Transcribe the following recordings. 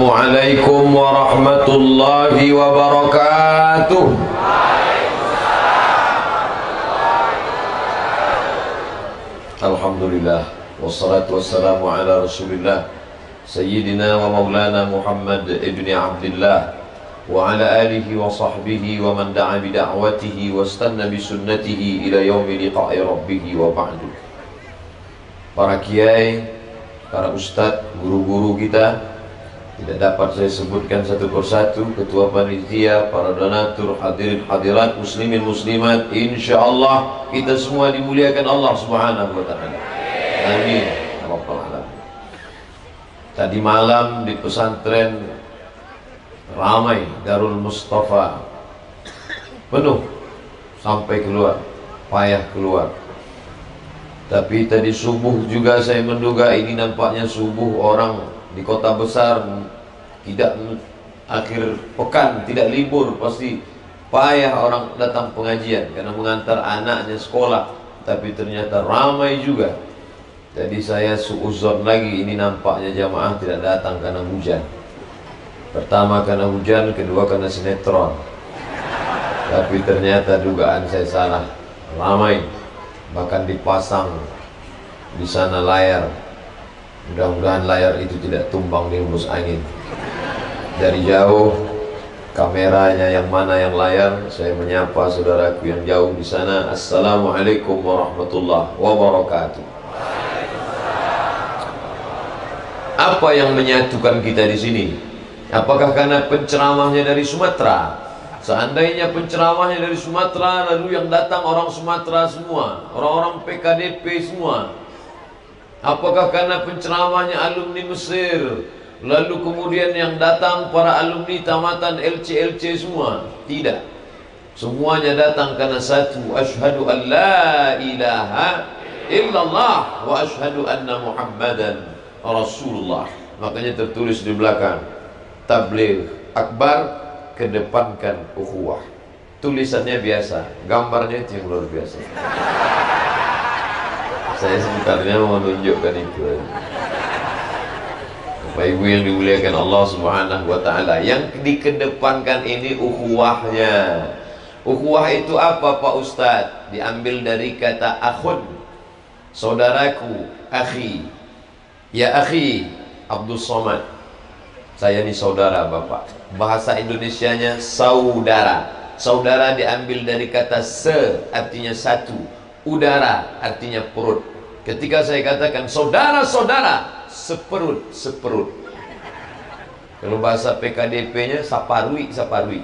Assalamualaikum warahmatullahi wabarakatuh Alhamdulillah Wassalatu wassalamu ala rasulillah Sayyidina wa maulana Muhammad ibni Abdullah Wa ala alihi wa sahbihi wa man da'a bida'watihi Wa stanna bisunnatihi ila yaumi liqa'i rabbihi wa ba'du Para kiai, para ustadz, guru-guru kita tidak dapat saya sebutkan satu persatu ketua panitia, para donatur, hadirin hadirat, muslimin muslimat, insya Allah kita semua dimuliakan Allah Subhanahu wa taala. Amin. Tadi malam di pesantren ramai Darul Mustafa penuh sampai keluar, payah keluar. Tapi tadi subuh juga saya menduga ini nampaknya subuh orang di kota besar tidak akhir pekan tidak libur pasti payah orang datang pengajian karena mengantar anaknya sekolah. Tapi ternyata ramai juga. Jadi saya suuzon lagi ini nampaknya jamaah tidak datang karena hujan. Pertama karena hujan kedua karena sinetron. Tapi ternyata dugaan saya salah. Ramai. Bahkan dipasang di sana layar Mudah-mudahan layar itu tidak tumbang di hembus angin. Dari jauh, kameranya yang mana yang layar, saya menyapa saudaraku yang jauh di sana. Assalamualaikum warahmatullahi wabarakatuh. Apa yang menyatukan kita di sini? Apakah karena penceramahnya dari Sumatera? Seandainya penceramahnya dari Sumatera, lalu yang datang orang Sumatera semua, orang-orang PKDP semua, Apakah karena penceramahnya alumni Mesir? Lalu kemudian yang datang para alumni tamatan LC-LC semua? Tidak. Semuanya datang karena satu Ashadu an la ilaha illallah Wa ashadu anna muhammadan Rasulullah. Makanya tertulis di belakang Tabligh akbar Kedepankan ukhuwah. Tulisannya biasa Gambarnya itu yang luar biasa saya sebenarnya mau menunjukkan itu Bapak Ibu yang dimuliakan Allah Subhanahu wa taala yang dikedepankan ini ukhuwahnya. Ukhuwah itu apa Pak Ustaz? Diambil dari kata akhun saudaraku akhi. Ya akhi Abdul Somad. Saya ini saudara Bapak. Bahasa Indonesianya saudara. Saudara diambil dari kata se artinya satu. Udara artinya perut Ketika saya katakan saudara-saudara seperut seperut. Kalau bahasa PKDP-nya saparui saparui.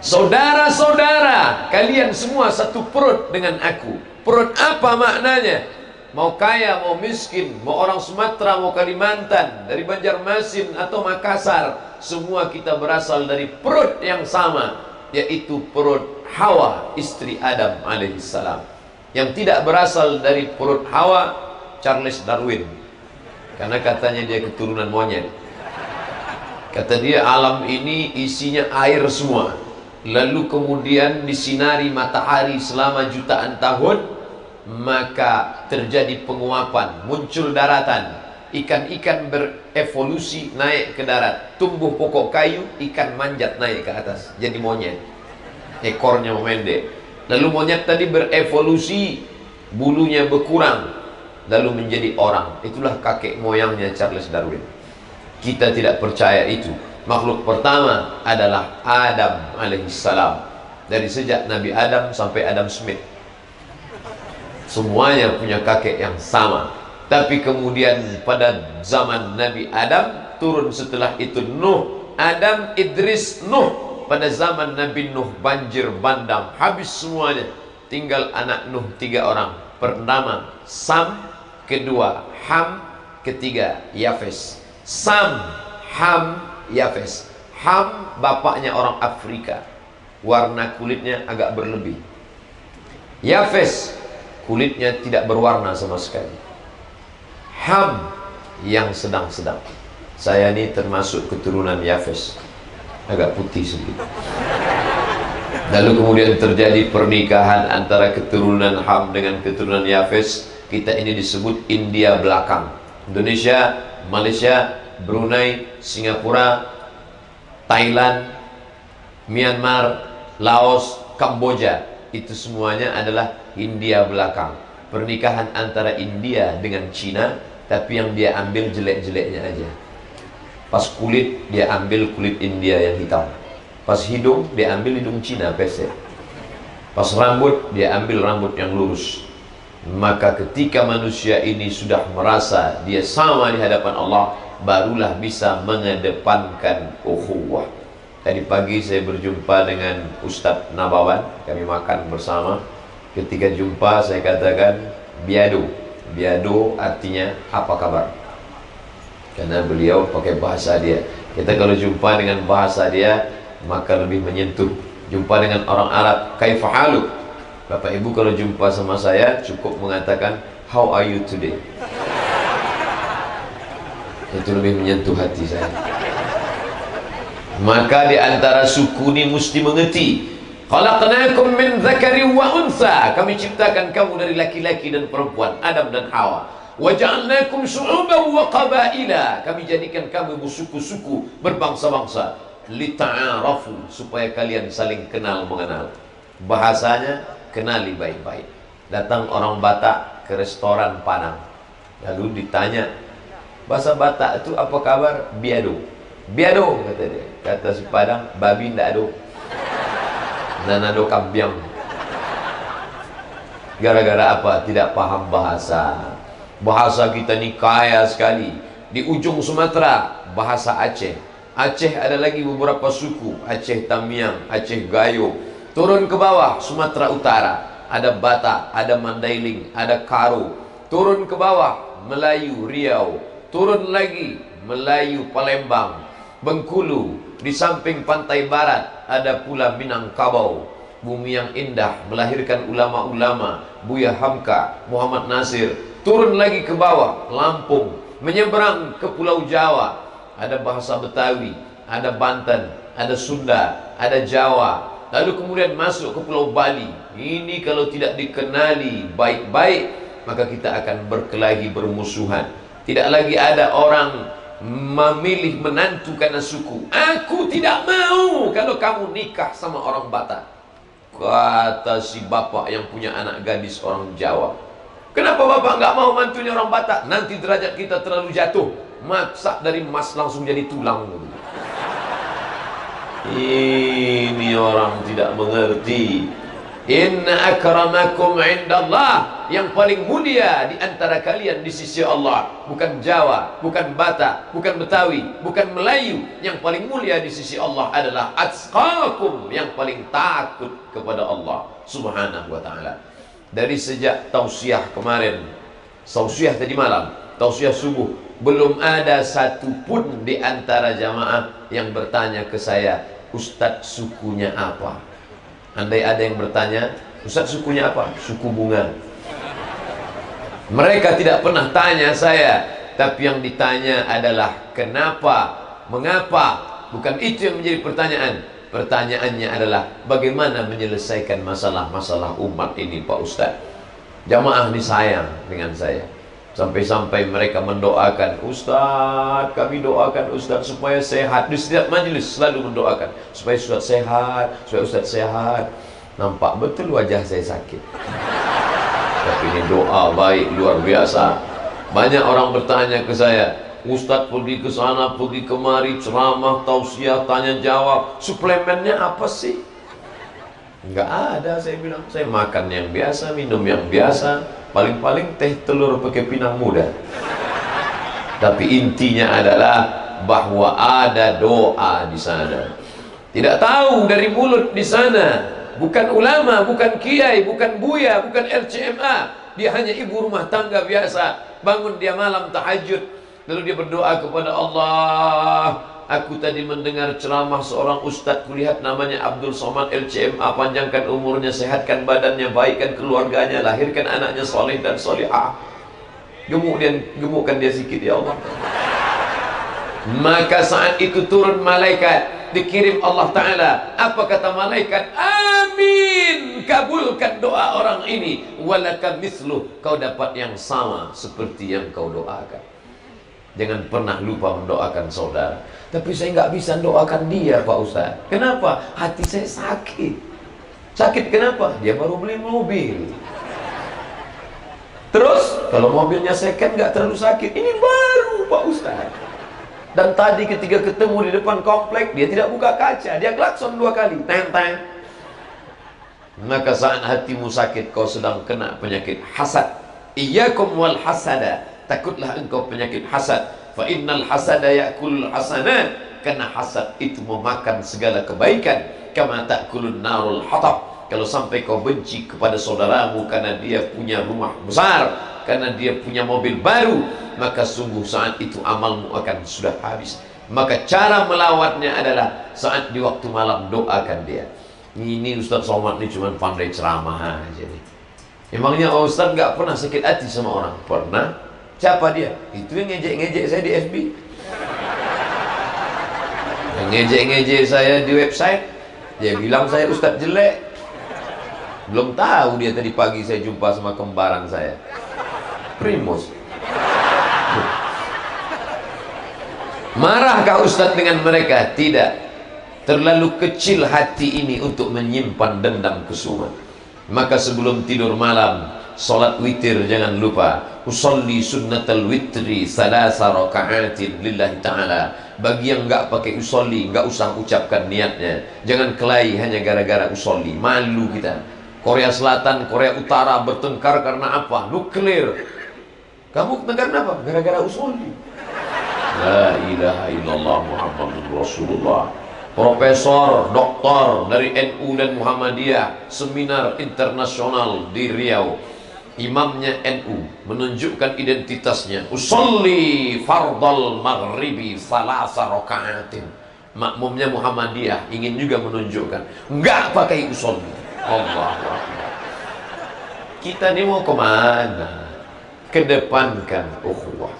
Saudara-saudara, kalian semua satu perut dengan aku. Perut apa maknanya? Mau kaya, mau miskin, mau orang Sumatera, mau Kalimantan, dari Banjarmasin atau Makassar, semua kita berasal dari perut yang sama, yaitu perut Hawa, istri Adam alaihissalam yang tidak berasal dari perut Hawa Charles Darwin. Karena katanya dia keturunan monyet. Kata dia alam ini isinya air semua. Lalu kemudian disinari matahari selama jutaan tahun maka terjadi penguapan muncul daratan. Ikan-ikan berevolusi naik ke darat. Tumbuh pokok kayu ikan manjat naik ke atas jadi monyet. Ekornya memendek Lalu monyet tadi berevolusi, bulunya berkurang, lalu menjadi orang. Itulah kakek moyangnya Charles Darwin. Kita tidak percaya itu. Makhluk pertama adalah Adam alaihissalam. Dari sejak Nabi Adam sampai Adam Smith. Semuanya punya kakek yang sama. Tapi kemudian pada zaman Nabi Adam turun setelah itu Nuh, Adam, Idris, Nuh pada zaman Nabi Nuh banjir bandang habis semuanya. Tinggal anak Nuh tiga orang. Pertama Sam. Kedua Ham. Ketiga Yafes. Sam Ham Yafes. Ham bapaknya orang Afrika. Warna kulitnya agak berlebih. Yafes kulitnya tidak berwarna sama sekali. Ham yang sedang-sedang. Saya ini termasuk keturunan Yafes agak putih sedikit lalu kemudian terjadi pernikahan antara keturunan Ham dengan keturunan Yafes kita ini disebut India belakang Indonesia, Malaysia, Brunei, Singapura, Thailand, Myanmar, Laos, Kamboja. Itu semuanya adalah India belakang. Pernikahan antara India dengan Cina, tapi yang dia ambil jelek-jeleknya aja. Pas kulit, dia ambil kulit India yang hitam. Pas hidung, dia ambil hidung Cina pesek. Pas rambut, dia ambil rambut yang lurus. Maka ketika manusia ini sudah merasa dia sama di hadapan Allah, barulah bisa mengedepankan ukhuwah. Tadi pagi saya berjumpa dengan Ustadz Nabawan Kami makan bersama Ketika jumpa saya katakan Biado Biado artinya apa kabar Karena beliau pakai bahasa dia. Kita kalau jumpa dengan bahasa dia Maka lebih menyentuh. Jumpa dengan orang Arab Kaifahalu Bapak ibu kalau jumpa sama saya Cukup mengatakan How are you today? Itu lebih menyentuh hati saya. Maka di antara suku ini mesti mengerti khalaqnakum min dzakari wa unsa kami ciptakan kamu dari laki-laki dan perempuan Adam dan Hawa wa ja'alnakum syu'uban wa qabaila kami jadikan kamu bersuku-suku berbangsa-bangsa lita'arafu supaya kalian saling kenal mengenal bahasanya kenali baik-baik datang orang Batak ke restoran Padang lalu ditanya bahasa Batak itu apa kabar biado biado kata dia Kata si Padang, babi ndak ada. Dan ada kambiang. Gara-gara apa? Tidak paham bahasa. Bahasa kita ni kaya sekali. Di ujung Sumatera, bahasa Aceh. Aceh ada lagi beberapa suku. Aceh Tamiang, Aceh Gayo. Turun ke bawah, Sumatera Utara. Ada Batak, ada Mandailing, ada Karo. Turun ke bawah, Melayu Riau. Turun lagi, Melayu Palembang, Bengkulu, di samping pantai barat ada pula Minangkabau, bumi yang indah melahirkan ulama-ulama, Buya Hamka, Muhammad Nasir. Turun lagi ke bawah, Lampung, menyeberang ke Pulau Jawa, ada bahasa Betawi, ada Banten, ada Sunda, ada Jawa. Lalu kemudian masuk ke Pulau Bali. Ini kalau tidak dikenali baik-baik, maka kita akan berkelahi bermusuhan. Tidak lagi ada orang memilih menantu karena suku. Aku tidak mau kalau kamu nikah sama orang Batak. Kata si bapak yang punya anak gadis orang Jawa. Kenapa bapak nggak mau mantunya orang Batak? Nanti derajat kita terlalu jatuh. Maksa dari emas langsung jadi tulang. Ini orang tidak mengerti. Inna akramakum indallah Yang paling mulia di antara kalian di sisi Allah Bukan Jawa, bukan Batak, bukan Betawi, bukan Melayu Yang paling mulia di sisi Allah adalah Atskakum Yang paling takut kepada Allah Subhanahu wa ta'ala Dari sejak tausiah kemarin Tausiah tadi malam Tausiah subuh Belum ada satu pun di antara jamaah Yang bertanya ke saya Ustadz sukunya apa? Andai ada yang bertanya, Ustaz sukunya apa? Suku bunga. Mereka tidak pernah tanya saya, tapi yang ditanya adalah kenapa, mengapa? Bukan itu yang menjadi pertanyaan. Pertanyaannya adalah bagaimana menyelesaikan masalah-masalah umat ini Pak Ustaz. Jamaah ini sayang dengan saya. Sampai-sampai mereka mendoakan Ustaz, kami doakan Ustaz supaya sehat Di setiap majlis selalu mendoakan Supaya Ustaz sehat, supaya Ustaz sehat Nampak betul wajah saya sakit Tapi ini doa baik, luar biasa Banyak orang bertanya ke saya Ustaz pergi ke sana, pergi kemari Ceramah, tausiah, tanya jawab Suplemennya apa sih? Enggak ada saya bilang Saya makan yang biasa, minum yang biasa Paling-paling teh telur pakai pinang muda. Tapi intinya adalah bahwa ada doa di sana. Tidak tahu dari mulut di sana. Bukan ulama, bukan kiai, bukan buya, bukan RCMA. Dia hanya ibu rumah tangga biasa. Bangun dia malam tahajud. Lalu dia berdoa kepada Allah. Aku tadi mendengar ceramah seorang ustadz kulihat namanya Abdul Somad LCMA panjangkan umurnya, sehatkan badannya, baikkan keluarganya, lahirkan anaknya soleh dan solehah. Gemuk dia, gemukkan dia sikit ya Allah. Maka saat itu turun malaikat dikirim Allah Ta'ala. Apa kata malaikat? Amin. Kabulkan doa orang ini. Walaka misluh kau dapat yang sama seperti yang kau doakan Jangan pernah lupa mendoakan saudara. Tapi saya nggak bisa doakan dia Pak Ustaz. Kenapa? Hati saya sakit. Sakit kenapa? Dia baru beli mobil. Terus kalau mobilnya second nggak terlalu sakit. Ini baru Pak Ustaz. Dan tadi ketika ketemu di depan komplek dia tidak buka kaca, dia klakson dua kali. Teng teng. Maka saat hatimu sakit kau sedang kena penyakit hasad. Iyyakum wal hasada. Takutlah engkau penyakit hasad. Fa innal hasada ya'kulul hasanat karena hasad itu memakan segala kebaikan. Kama ta'kulun narul hatab. Kalau sampai kau benci kepada saudaramu karena dia punya rumah besar karena dia punya mobil baru maka sungguh saat itu amalmu akan sudah habis. Maka cara melawannya adalah saat di waktu malam doakan dia. Ini Ustaz Somad ini cuma pandai ceramah aja nih emangnya Ustaz nggak pernah sakit hati sama orang? Pernah Siapa dia? Itu yang ngejek-ngejek saya di FB. Ngejek-ngejek saya di website. Dia bilang saya ustaz jelek. Belum tahu dia tadi pagi saya jumpa sama kembaran saya. Primus. Marahkah ustaz dengan mereka? Tidak. Terlalu kecil hati ini untuk menyimpan dendam kesumat. Maka sebelum tidur malam, Salat witir jangan lupa. Usalli sunnatal witri Salasa raka'atin lillahi ta'ala. Bagi yang enggak pakai usalli Enggak usah ucapkan niatnya. Jangan kelahi hanya gara-gara usalli. Malu kita. Korea Selatan, Korea Utara bertengkar karena apa? Nuklir. Kamu bertengkar kenapa? Gara-gara usalli. La ilaha illallah Muhammadur Rasulullah. Profesor, doktor dari NU dan Muhammadiyah Seminar internasional di Riau imamnya NU menunjukkan identitasnya. Usolli fardal maghribi salasa rokaatin makmumnya Muhammadiyah ingin juga menunjukkan. Enggak pakai usolli Allah kita ini mau ke mana kedepankan ukhuwah.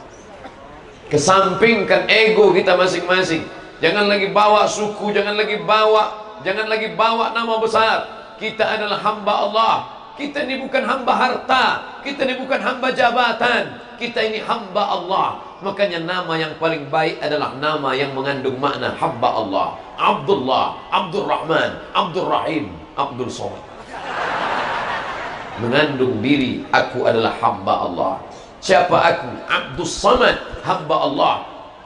Kesampingkan ego kita masing-masing. Jangan lagi bawa suku jangan lagi bawa jangan lagi bawa nama besar. Kita adalah hamba Allah kita ini bukan hamba harta, kita ini bukan hamba jabatan, kita ini hamba Allah. Makanya nama yang paling baik adalah nama yang mengandung makna hamba Allah. Abdullah, Abdul Rahman, Abdul Rahim, Abdul Somad. Mengandung diri aku adalah hamba Allah. Siapa aku? Abdul Samad, hamba Allah.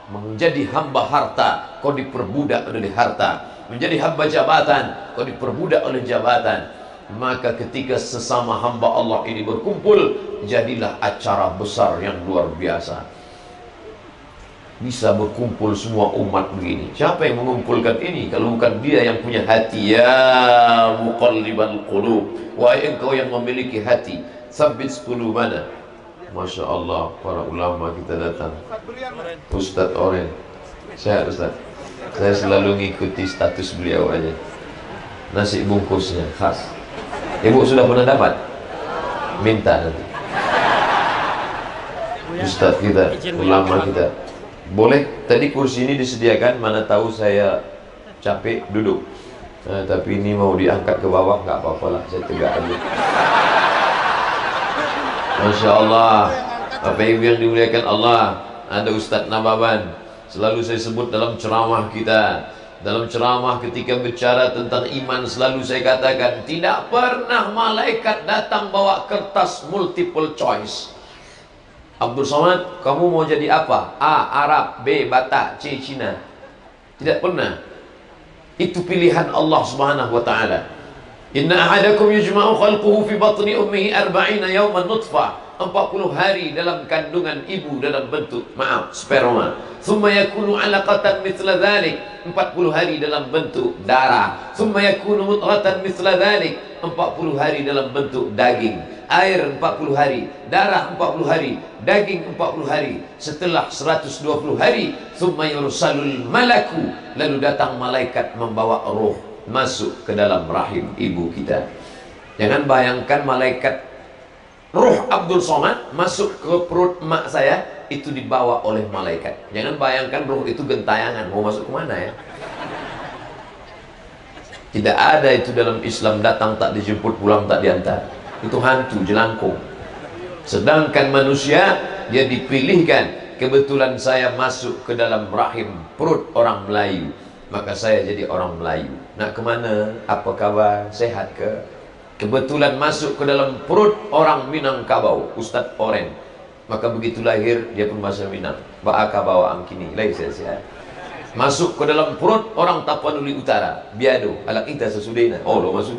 Menjadi hamba harta, kau diperbudak oleh harta. Menjadi hamba jabatan, kau diperbudak oleh jabatan maka ketika sesama hamba Allah ini berkumpul jadilah acara besar yang luar biasa. Bisa berkumpul semua umat begini. Siapa yang mengumpulkan ini? Kalau bukan dia yang punya hati ya muqallibal qulub. Wahai engkau yang memiliki hati sabit qulubana Masya Allah para ulama kita datang. Ustadz Oren. Sehat Ustadz? Saya selalu ngikuti status beliau aja. Nasi bungkusnya khas Ibu sudah pernah dapat? Minta nanti. Ustaz kita, ulama kita. Boleh, tadi kursi ini disediakan, mana tahu saya capek duduk. Nah, tapi ini mau diangkat ke bawah, nggak apa-apa lah, saya tegak aja. Masya Allah, apa ibu yang dimuliakan Allah, ada Ustaz Nababan, selalu saya sebut dalam ceramah kita, dalam ceramah ketika bicara tentang iman selalu saya katakan tidak pernah malaikat datang bawa kertas multiple choice. Abdul Somad, kamu mau jadi apa? A. Arab, B. Batak, C. Cina. Tidak pernah. Itu pilihan Allah Subhanahu wa taala. Inna ahadakum yujma'u khalquhu fi batni ummihi arba'ina yawman nutfah. 40 hari dalam kandungan ibu dalam bentuk maaf sperma. Thumma yakunu 'alaqatan mithla dhalik 40 hari dalam bentuk darah. Thumma yakunu mutghatan misla dhalik 40 hari dalam bentuk daging. Air 40 hari Darah 40 hari Daging 40 hari. Setelah 120 hari Thumma yursalul malaku Lalu datang malaikat membawa roh Masuk ke dalam rahim ibu kita. Jangan bayangkan malaikat Roh Abdul Somad Masuk ke perut mak saya itu dibawa oleh malaikat. Jangan bayangkan roh itu gentayangan mau masuk ke mana ya. Tidak ada itu dalam Islam datang tak dijemput pulang tak diantar. Itu hantu jelangkung. Sedangkan manusia dia dipilihkan kebetulan saya masuk ke dalam rahim perut orang Melayu maka saya jadi orang Melayu nak ke mana apa kabar sehat ke kebetulan masuk ke dalam perut orang Minangkabau Ustaz Oren. Maka begitu lahir dia pun bahasa Minang. Ba'aka bawa angkini lain saya masuk ke dalam perut orang Tapanuli Utara biado alat kita sesudahnya oh lo masuk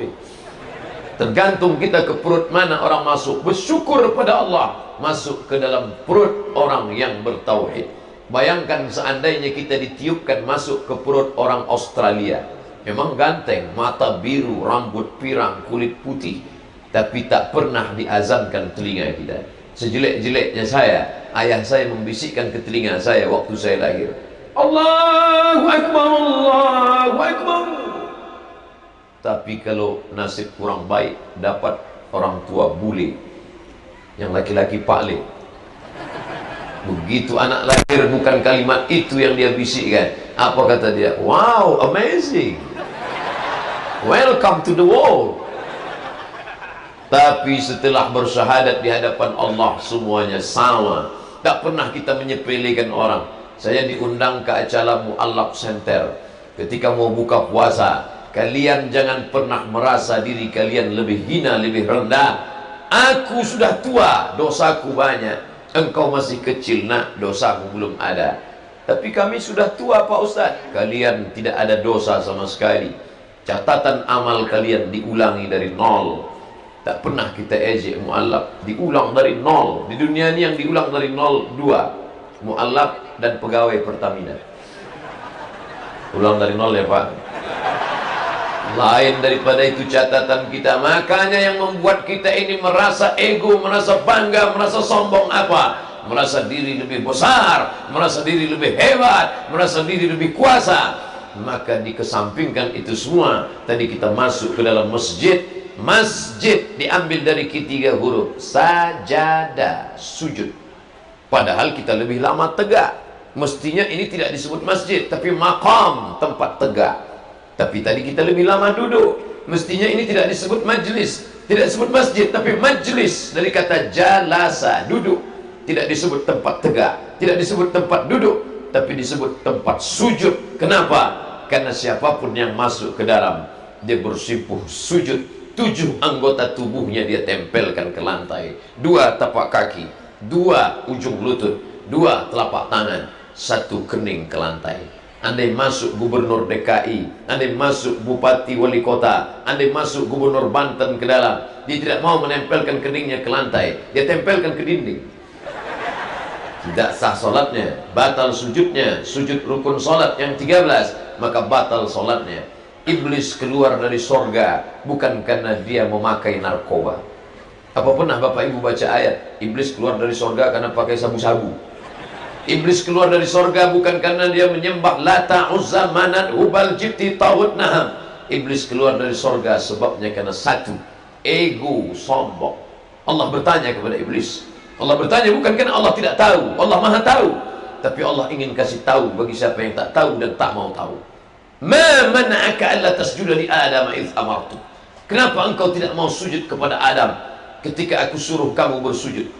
tergantung kita ke perut mana orang masuk. Bersyukur kepada Allah masuk ke dalam perut orang yang bertauhid. Bayangkan seandainya kita ditiupkan masuk ke perut orang Australia memang ganteng mata biru rambut pirang kulit putih tapi tak pernah diazankan telinga kita. Sejelek-jeleknya saya ayah saya membisikkan ke telinga saya waktu saya lahir. Allahu Akbar Allahu Akbar. Tapi kalau nasib kurang baik dapat orang tua bule yang laki-laki paklik begitu anak lahir bukan kalimat itu yang dia bisikkan. Apa kata dia? Wow amazing welcome to the world tapi setelah bersyahadat di hadapan Allah semuanya sama tak pernah kita menyepelekan orang saya diundang ke acara Mu'allab Center ketika mau buka puasa Kalian jangan pernah merasa diri kalian lebih hina, lebih rendah. Aku sudah tua, dosaku banyak. Engkau masih kecil, nak, dosamu belum ada. Tapi kami sudah tua, Pak Ustaz. Kalian tidak ada dosa sama sekali. Catatan amal kalian diulangi dari nol. Tak pernah kita ejek mu'allab. Diulang dari nol. Di dunia ini yang diulang dari nol, dua. Mu'allab dan pegawai Pertamina. Ulang dari nol ya Pak. Lain daripada itu catatan kita Makanya yang membuat kita ini merasa ego Merasa bangga, merasa sombong apa? Merasa diri lebih besar Merasa diri lebih hebat Merasa diri lebih kuasa Maka dikesampingkan itu semua Tadi kita masuk ke dalam masjid Masjid diambil dari ketiga huruf Sajada Sujud Padahal kita lebih lama tegak Mestinya ini tidak disebut masjid Tapi makam tempat tegak tapi tadi kita lebih lama duduk. Mestinya ini tidak disebut majlis. Tidak disebut masjid, tapi majlis. Dari kata jalasa, duduk. Tidak disebut tempat tegak. Tidak disebut tempat duduk. Tapi disebut tempat sujud. Kenapa? Karena siapa pun yang masuk ke dalam, dia bersimpuh sujud. Tujuh anggota tubuhnya dia tempelkan ke lantai. Dua tapak kaki. Dua ujung lutut. Dua telapak tangan. Satu kening ke lantai andai masuk gubernur DKI, andai masuk bupati wali kota, andai masuk gubernur Banten ke dalam, dia tidak mau menempelkan keningnya ke lantai, dia tempelkan ke dinding. Tidak sah solatnya, batal sujudnya, sujud rukun solat yang 13, maka batal solatnya. Iblis keluar dari sorga bukan karena dia memakai narkoba. Apa pernah Bapak Ibu baca ayat, Iblis keluar dari sorga karena pakai sabu-sabu. Iblis keluar dari sorga bukan karena dia menyembah Lata, Uzza, Manat, Hubal, Jibti, Tawud, Naham. Iblis keluar dari sorga sebabnya karena satu, ego, sombong. Allah bertanya kepada Iblis. Allah bertanya bukan karena Allah tidak tahu. Allah maha tahu. Tapi Allah ingin kasih tahu bagi siapa yang tak tahu dan tak mau tahu. Ma alla tasjuda li Adam amartu. Kenapa engkau tidak mau sujud kepada Adam ketika aku suruh kamu bersujud?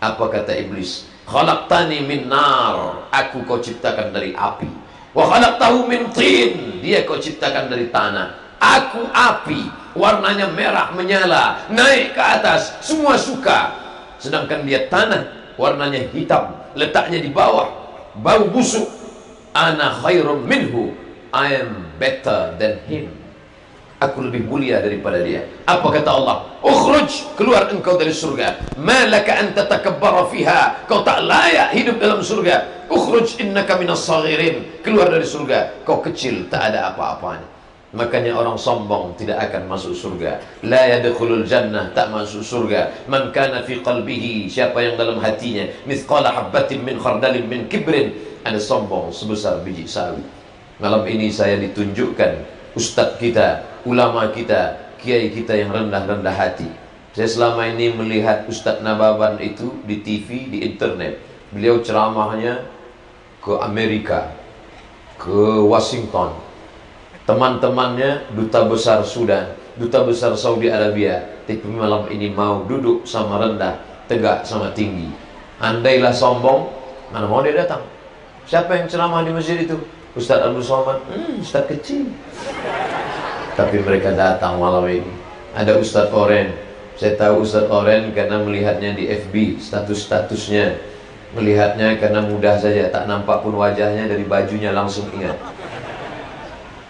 Apa kata Iblis? Khalaqtani min nar. Aku kau ciptakan dari api. Wa khalaqtahu min tin. Dia kau ciptakan dari tanah. Aku api, warnanya merah menyala, naik ke atas, semua suka. Sedangkan dia tanah, warnanya hitam, letaknya di bawah, bau busuk. Ana khairum minhu. I am better than him. Aku lebih mulia daripada dia. Apa kata Allah? Ukhruj, keluar engkau dari surga. Malaka anta takabbara fiha. Kau tak layak hidup dalam surga. Ukhruj innaka minas saghirin. Keluar dari surga. Kau kecil, tak ada apa-apanya. Makanya orang sombong tidak akan masuk surga. La yadkhulul jannah, tak masuk surga. Man kana fi qalbihi, siapa yang dalam hatinya mithqala habbatin min khardalin min kibrin, ada sombong sebesar biji sawi. Malam ini saya ditunjukkan ustaz kita, ulama kita, kiai kita yang rendah-rendah hati. Saya selama ini melihat Ustadz Nababan itu di TV, di internet. Beliau ceramahnya ke Amerika, ke Washington. Teman-temannya duta besar Sudan, duta besar Saudi Arabia. Tapi malam ini mau duduk sama rendah, tegak sama tinggi. Andailah sombong, Mana mau dia datang? Siapa yang ceramah di masjid itu? Ustaz Abdul Somad. Hmm, Ustaz kecil. Tapi mereka datang malam ini. Ada Ustaz Oren. Saya tahu Ustaz Oren karena melihatnya di FB, status-statusnya. Melihatnya karena mudah saja, tak nampak pun wajahnya dari bajunya langsung ingat.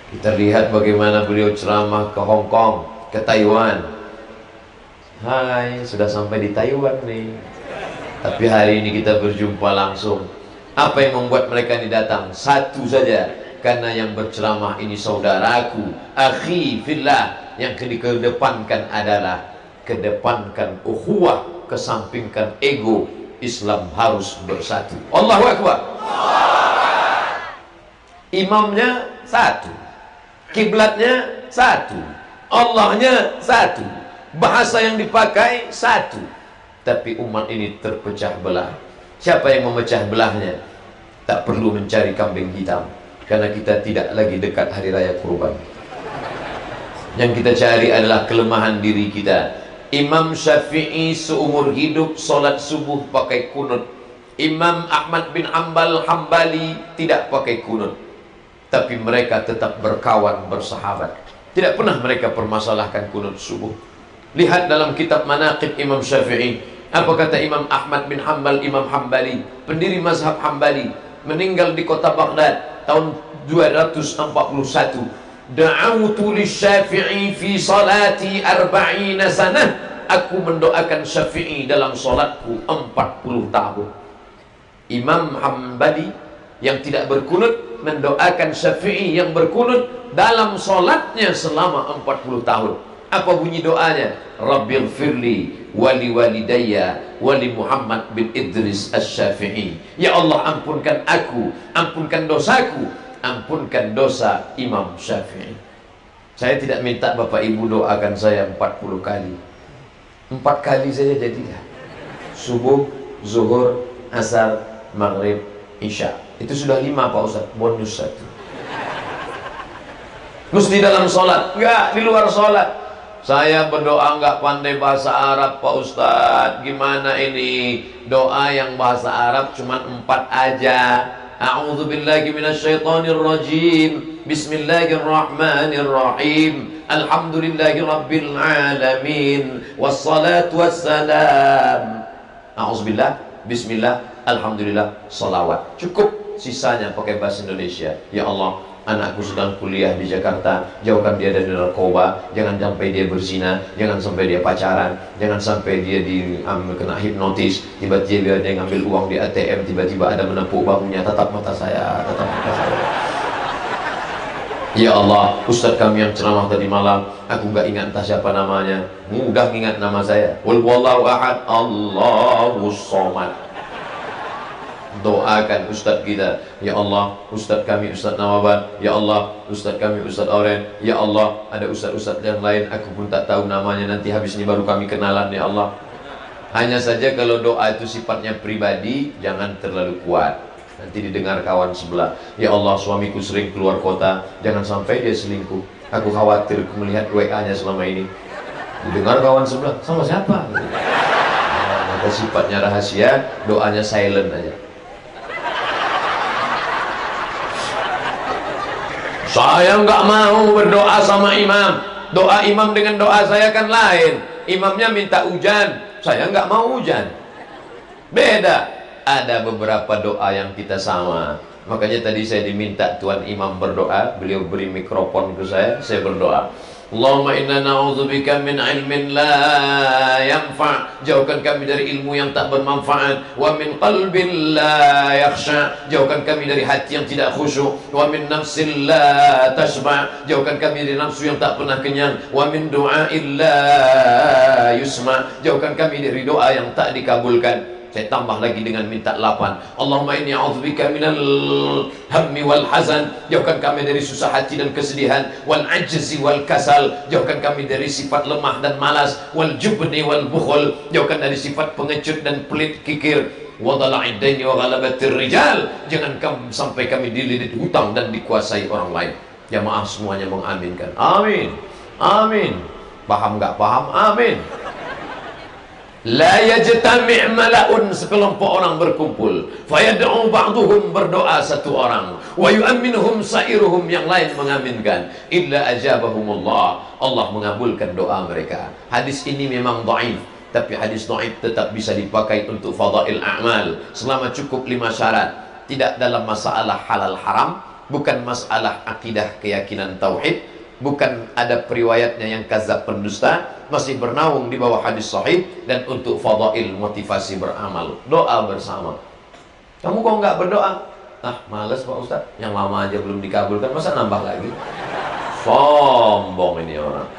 Kita lihat bagaimana beliau ceramah ke Hong Kong, ke Taiwan. Hai, sudah sampai di Taiwan nih. Tapi hari ini kita berjumpa langsung. Apa yang membuat mereka ini datang? Satu saja, karena yang berceramah ini saudaraku, akhi fillah. Yang dikedepankan adalah kedepankan ukhuwah, kesampingkan ego. Islam harus bersatu. Allahu Akbar. Imamnya satu. Kiblatnya satu. Allahnya satu. Bahasa yang dipakai satu tapi umat ini terpecah belah. Siapa yang memecah belahnya? Tak perlu mencari kambing hitam karena kita tidak lagi dekat hari raya kurban. Yang kita cari adalah kelemahan diri kita. Imam Syafi'i seumur hidup solat subuh pakai kunut. Imam Ahmad bin Ambal Hambali tidak pakai kunut. Tapi mereka tetap berkawan bersahabat. Tidak pernah mereka permasalahkan kunut subuh. Lihat dalam kitab Manaqib Imam Syafi'i. Apa kata Imam Ahmad bin Hanbal Imam Hambali pendiri mazhab Hambali meninggal di kota Baghdad tahun 241 da'autu Syafi'i fi salati arba'ina sanah aku mendoakan Syafi'i dalam salatku 40 tahun. Imam Hambali yang tidak berkunut mendoakan Syafi'i yang berkunut dalam salatnya selama 40 tahun apa bunyi doanya Rabbil firli wali walidayya wali Muhammad bin Idris Asy-Syafi'i. Ya Allah ampunkan aku, ampunkan dosaku, ampunkan dosa Imam Syafi'i. Saya tidak minta Bapak Ibu doakan saya 40 kali. Empat kali saja jadilah. Subuh, zuhur, asar, maghrib, isya. Itu sudah lima Pak Ustaz, bonus satu. Mesti dalam sholat, enggak di luar sholat. Saya berdoa nggak pandai bahasa Arab Pak Ustadz Gimana ini? Doa yang bahasa Arab cuma empat aja. A'udzu billahi minasyaitonir rajim Bismillahirrahmanirrahim. Alhamdulillahi rabbil alamin. Wassalatu wassalam. A'udzu billah. Bismillah. Alhamdulillah. Salawat Cukup sisanya pakai bahasa Indonesia. Ya Allah anakku sedang kuliah di Jakarta. Jauhkan dia dari narkoba. Jangan sampai dia berzina. Jangan sampai dia pacaran. Jangan sampai dia di um, kena hipnotis. Tiba-tiba dia ngambil uang di ATM tiba-tiba ada menepuk bahunya. Tetap mata saya tetap mata saya. Ya Allah, Ustaz kami yang ceramah tadi malam, aku nggak ingat entah siapa namanya. Mudah ingat nama saya. Wallahu ahad, Allahu somad doakan ustaz kita. Ya Allah ustaz kami ustaz Nawaban. Ya Allah ustaz kami ustaz Oren. Ya Allah ada ustaz-ustaz yang lain. Aku pun tak tahu namanya. Nanti habis ini baru kami kenalan ya Allah. Hanya saja kalau doa itu sifatnya pribadi jangan terlalu kuat. Nanti didengar kawan sebelah. Ya Allah suamiku sering keluar kota. Jangan sampai dia selingkuh. Aku khawatir melihat WA nya selama ini. Didengar kawan sebelah sama siapa? Nah, maka sifatnya rahasia doanya silent aja Saya nggak mau berdoa sama imam. Doa imam dengan doa saya kan lain. Imamnya minta hujan, saya nggak mau hujan. Beda. Ada beberapa doa yang kita sama. Makanya tadi saya diminta Tuan Imam berdoa, beliau beri mikrofon ke saya, saya berdoa. Allahumma inna na'udzubika min ilmin la yanfa' Jauhkan kami dari ilmu yang tak bermanfaat. Wa min qalbin la yakhsha. Jauhkan kami dari hati yang tidak khusyuk. Wa min nafsin la tashba' Jauhkan kami dari nafsu yang tak pernah kenyang. Wa min du'ain la yusma' Jauhkan kami dari doa yang tak dikabulkan saya tambah lagi dengan minta lapan. Allahumma inni a'udzubika minal hammi wal hazan. Jauhkan kami dari susah hati dan kesedihan. Wal ajzi wal kasal. Jauhkan kami dari sifat lemah dan malas. Wal jubni wal bukhul. Jauhkan dari sifat pengecut dan pelit kikir. Wa dala'idaini wa ghalabatir rijal. Jangan kami, sampai kami dililit hutang dan dikuasai orang lain. Jamaah semuanya mengaminkan. Amin. Amin. Paham enggak paham? Amin La yajtami' mala'un sekelompok orang berkumpul. Fayad'u ba'duhum berdoa satu orang. Wa yu'amminuhum sa'iruhum yang lain mengaminkan. Illa ajabahumullah. Allah mengabulkan doa mereka. Hadis ini memang dhaif. Tapi hadis dhaif tetap bisa dipakai untuk fadail a'mal. Selama cukup lima syarat. Tidak dalam masalah halal haram. Bukan masalah akidah keyakinan tauhid. Bukan ada periwayatnya yang kazab pendusta masih bernaung di bawah hadis sahih dan untuk fadail motivasi beramal. Doa bersama. Kamu kok nggak berdoa? Ah males pak ustad yang lama aja belum dikabulkan masa nambah lagi? Sombong ini orang.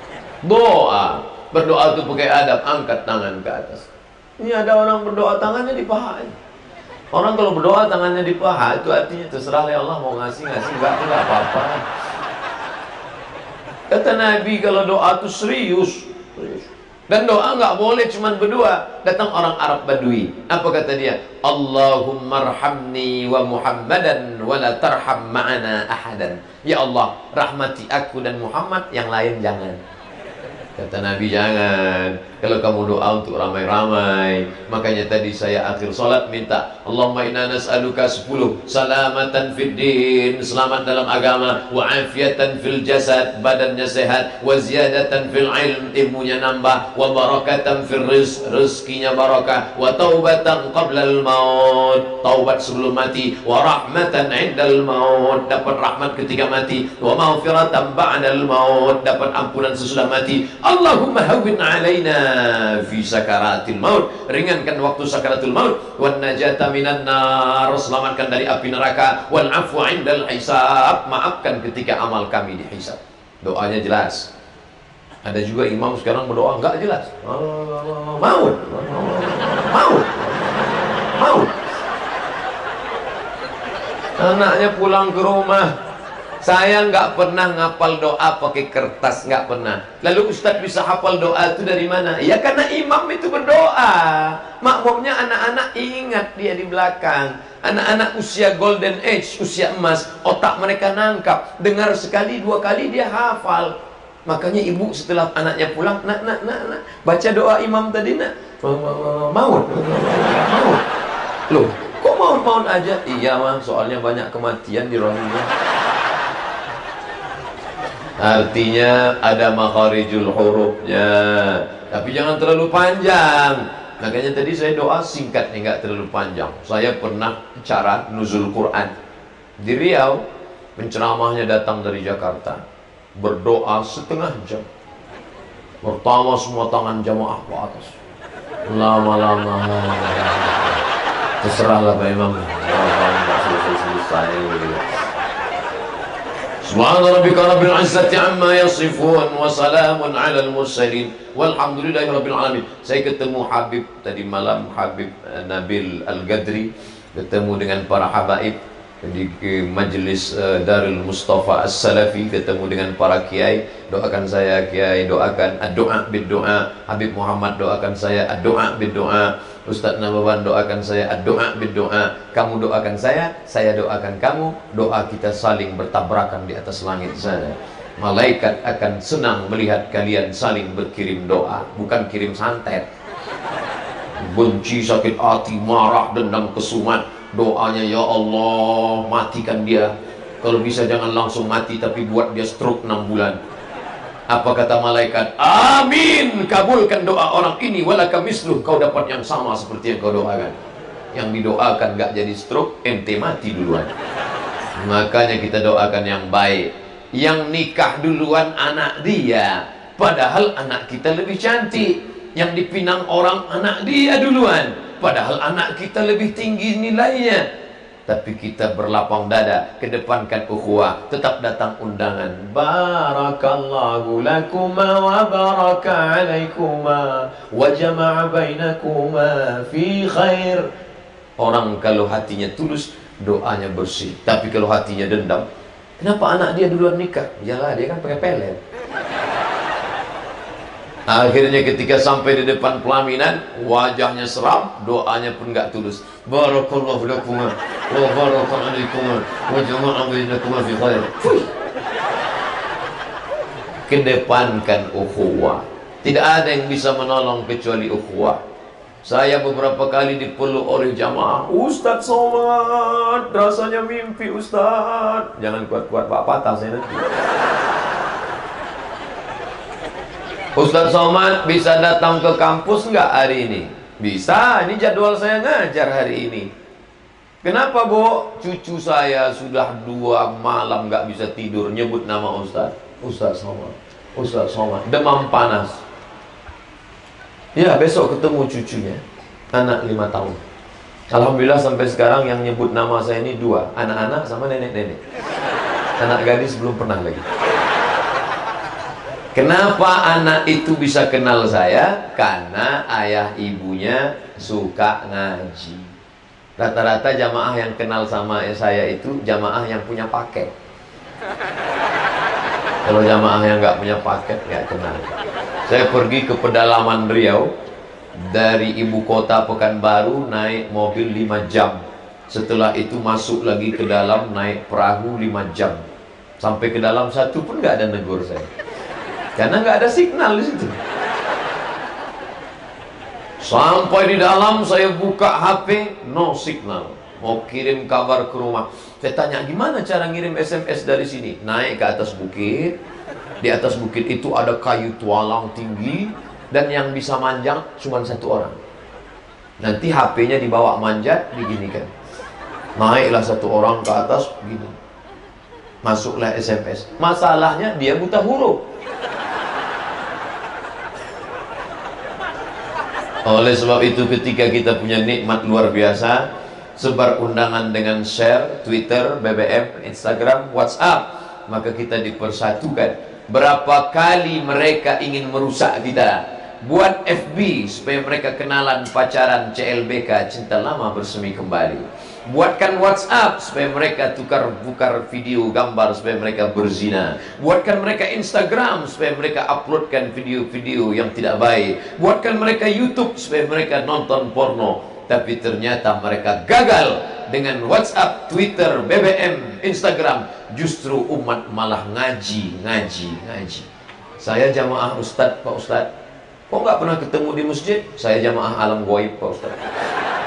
Doa. Berdoa itu pakai adab. Angkat tangan ke atas. Ini ada orang berdoa tangannya di paha orang kalau berdoa tangannya di paha itu artinya terserah ya Allah mau ngasih ngasih enggak enggak apa-apa kata Nabi kalau doa itu serius dan doa nggak boleh cuma berdua. Datang orang Arab Badui. Apa kata dia? Allahumma arhamni wa Muhammadan wa la tarham ma'ana ahadan. Ya Allah, rahmati aku dan Muhammad, yang lain jangan. Kata Nabi jangan Kalau kamu doa untuk ramai-ramai Makanya tadi saya akhir solat minta Allahumma inna nas'aluka sepuluh Salamatan fid din Selamat dalam agama Wa afiatan fil jasad Badannya sehat Wa ziyadatan fil ilm Ilmunya nambah Wa barakatan fil rizq Rizkinya barakah Wa taubatan qabla al maut Taubat sebelum mati Wa rahmatan indal maut Dapat rahmat ketika mati Wa maghfiratan ba'dal maut Dapat ampunan sesudah mati Allahumma hawin alaina fi sakaratil maut. Ringankan waktu sakaratul maut. Wan najata minan nar. Selamatkan dari api neraka. Wal afwa indal hisab. Maafkan ketika amal kami dihisab. Doanya jelas. Ada juga imam sekarang berdoa enggak jelas. Maut. Maut. Maut. Anaknya pulang ke rumah saya nggak pernah ngapal doa pakai kertas, nggak pernah. Lalu Ustadz bisa hafal doa itu dari mana? Ya karena imam itu berdoa. Makmumnya anak-anak ingat dia di belakang. Anak-anak usia golden age, usia emas, otak mereka nangkap. Dengar sekali, dua kali dia hafal. Makanya ibu setelah anaknya pulang, nak, nak, nak, nak, baca doa imam tadi, nak. Maut. Maut. Loh, kok maut-maut aja? Iya, mah, soalnya banyak kematian di Rohingya. Artinya ada makharijul hurufnya. Tapi jangan terlalu panjang. Makanya tadi saya doa singkat nggak terlalu panjang. Saya pernah cara nuzul Quran Di Riau Penceramahnya datang dari Jakarta. Berdoa setengah jam. Pertama semua tangan jamaah ke atas. Lama-lama. Terserahlah Pak Imam. Selesai-selesai سبحان ربك رب العزة عما يصفون وسلام على المرسلين والحمد لله رب العالمين saya ketemu Habib tadi malam Habib Nabil Al-Gadri ketemu dengan para habaib di majlis uh, Darul Mustafa As-Salafi ketemu dengan para kiai doakan saya kiai doakan doa bid doa Habib Muhammad doakan saya doa bid doa Ustaz Nabawan doakan saya doa doa kamu doakan saya saya doakan kamu. Doa kita saling bertabrakan di atas langit sana malaikat akan senang melihat kalian saling berkirim doa bukan kirim santet. Benci sakit hati marah dendam kesumat. Doanya ya Allah matikan dia. Kalau bisa jangan langsung mati tapi buat dia stroke 6 bulan apa kata malaikat? Amin. Kabulkan doa orang ini. Walaka misluh. Kau dapat yang sama seperti yang kau doakan. Yang didoakan gak jadi stroke, ente mati duluan. Makanya kita doakan yang baik. Yang nikah duluan anak dia. Padahal anak kita lebih cantik. Yang dipinang orang anak dia duluan. Padahal anak kita lebih tinggi nilainya tapi kita berlapang dada kedepankan ukhuwah tetap datang undangan. Barakallahu lakuma wa baraka alaikuma wa jama'a bainakuma fi khair. Orang kalau hatinya tulus doanya bersih. Tapi kalau hatinya dendam kenapa anak dia duluan nikah? Yalah dia kan pakai pelet Akhirnya ketika sampai di depan pelaminan, wajahnya seram, doanya pun enggak tulus. Barakallahu lakum wa barakallahu alaikum wa jama'a bainakum fi khair. Kedepankan ukhuwah. Tidak ada yang bisa menolong kecuali ukhuwah. Saya beberapa kali dipeluk oleh jamaah Ustadz Somad Rasanya mimpi Ustadz Jangan kuat-kuat Pak patah saya nanti Ustadz Somad bisa datang ke kampus nggak hari ini? Bisa, ini jadwal saya ngajar hari ini. Kenapa bu? Cucu saya sudah dua malam nggak bisa tidur. Nyebut nama Ustadz Ustadz Somad. Ustadz Somad. Demam panas. Ya besok ketemu cucunya. Anak lima tahun. Alhamdulillah sampai sekarang yang nyebut nama saya ini dua. Anak-anak sama nenek-nenek. Anak gadis belum pernah lagi Kenapa anak itu bisa kenal saya? Karena ayah ibunya suka ngaji Rata-rata jamaah yang kenal sama saya itu Jamaah yang punya paket Kalau jamaah yang nggak punya paket nggak kenal saya pergi ke pedalaman Riau dari ibu kota Pekanbaru naik mobil 5 jam. Setelah itu masuk lagi ke dalam naik perahu 5 jam. Sampai ke dalam satu pun nggak ada negur saya. Karena nggak ada signal di situ. Sampai di dalam saya buka HP, no signal. Mau kirim kabar ke rumah. Saya tanya gimana cara ngirim SMS dari sini? Naik ke atas bukit, di atas bukit itu ada kayu tualang tinggi dan yang bisa manjat cuma satu orang. Nanti HP-nya dibawa manjat, beginikan. Naiklah satu orang ke atas, begini. Masuklah SMS. Masalahnya dia buta huruf. Oleh sebab itu ketika kita punya nikmat luar biasa, sebar undangan dengan share, Twitter, BBM, Instagram, WhatsApp, maka kita dipersatukan. Berapa kali mereka ingin merusak kita? Buat FB supaya mereka kenalan pacaran CLBK Cinta lama bersemi kembali Buatkan WhatsApp supaya mereka tukar-bukar video gambar supaya mereka berzina Buatkan mereka Instagram supaya mereka uploadkan video-video yang tidak baik Buatkan mereka YouTube supaya mereka nonton porno Tapi ternyata mereka gagal dengan WhatsApp, Twitter, BBM, Instagram justru umat malah ngaji, ngaji, ngaji. Saya jamaah Ustadz, Pak Ustadz. Kok nggak pernah ketemu di masjid? Saya jamaah alam goib, Pak Ustadz.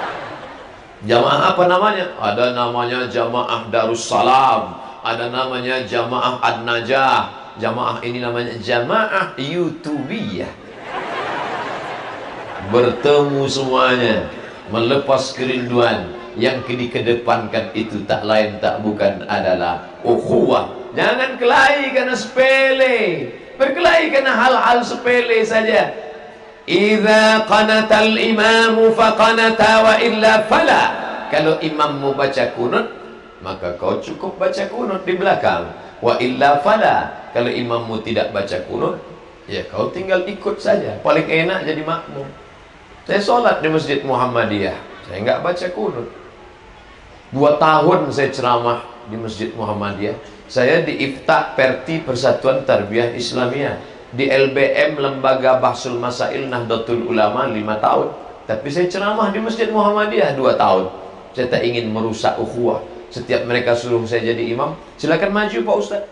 Jamaah apa namanya? Ada namanya jamaah Darussalam. Ada namanya jamaah Ad-Najah. Jamaah ini namanya jamaah Yutubiyah. Bertemu semuanya. Melepas kerinduan yang dikedepankan itu tak lain tak bukan adalah ukhuwah. Jangan kelahi karena sepele. Berkelahi karena hal-hal sepele saja. Idza qanata al-imam faqanata wa illa fala. Kalau imammu baca kunut, maka kau cukup baca kunut di belakang. Wa illa fala. Kalau imammu tidak baca kunut, ya kau tinggal ikut saja. Paling enak jadi makmum. Saya sholat di Masjid Muhammadiyah. Saya enggak baca kunut. Dua tahun saya ceramah di Masjid Muhammadiyah. Saya di Ifta Perti Persatuan Tarbiyah Islamiyah. Di LBM Lembaga Bahsul Masail Nahdlatul Ulama lima tahun. Tapi saya ceramah di Masjid Muhammadiyah dua tahun. Saya tak ingin merusak ukhuwah. Setiap mereka suruh saya jadi imam, silakan maju Pak Ustaz.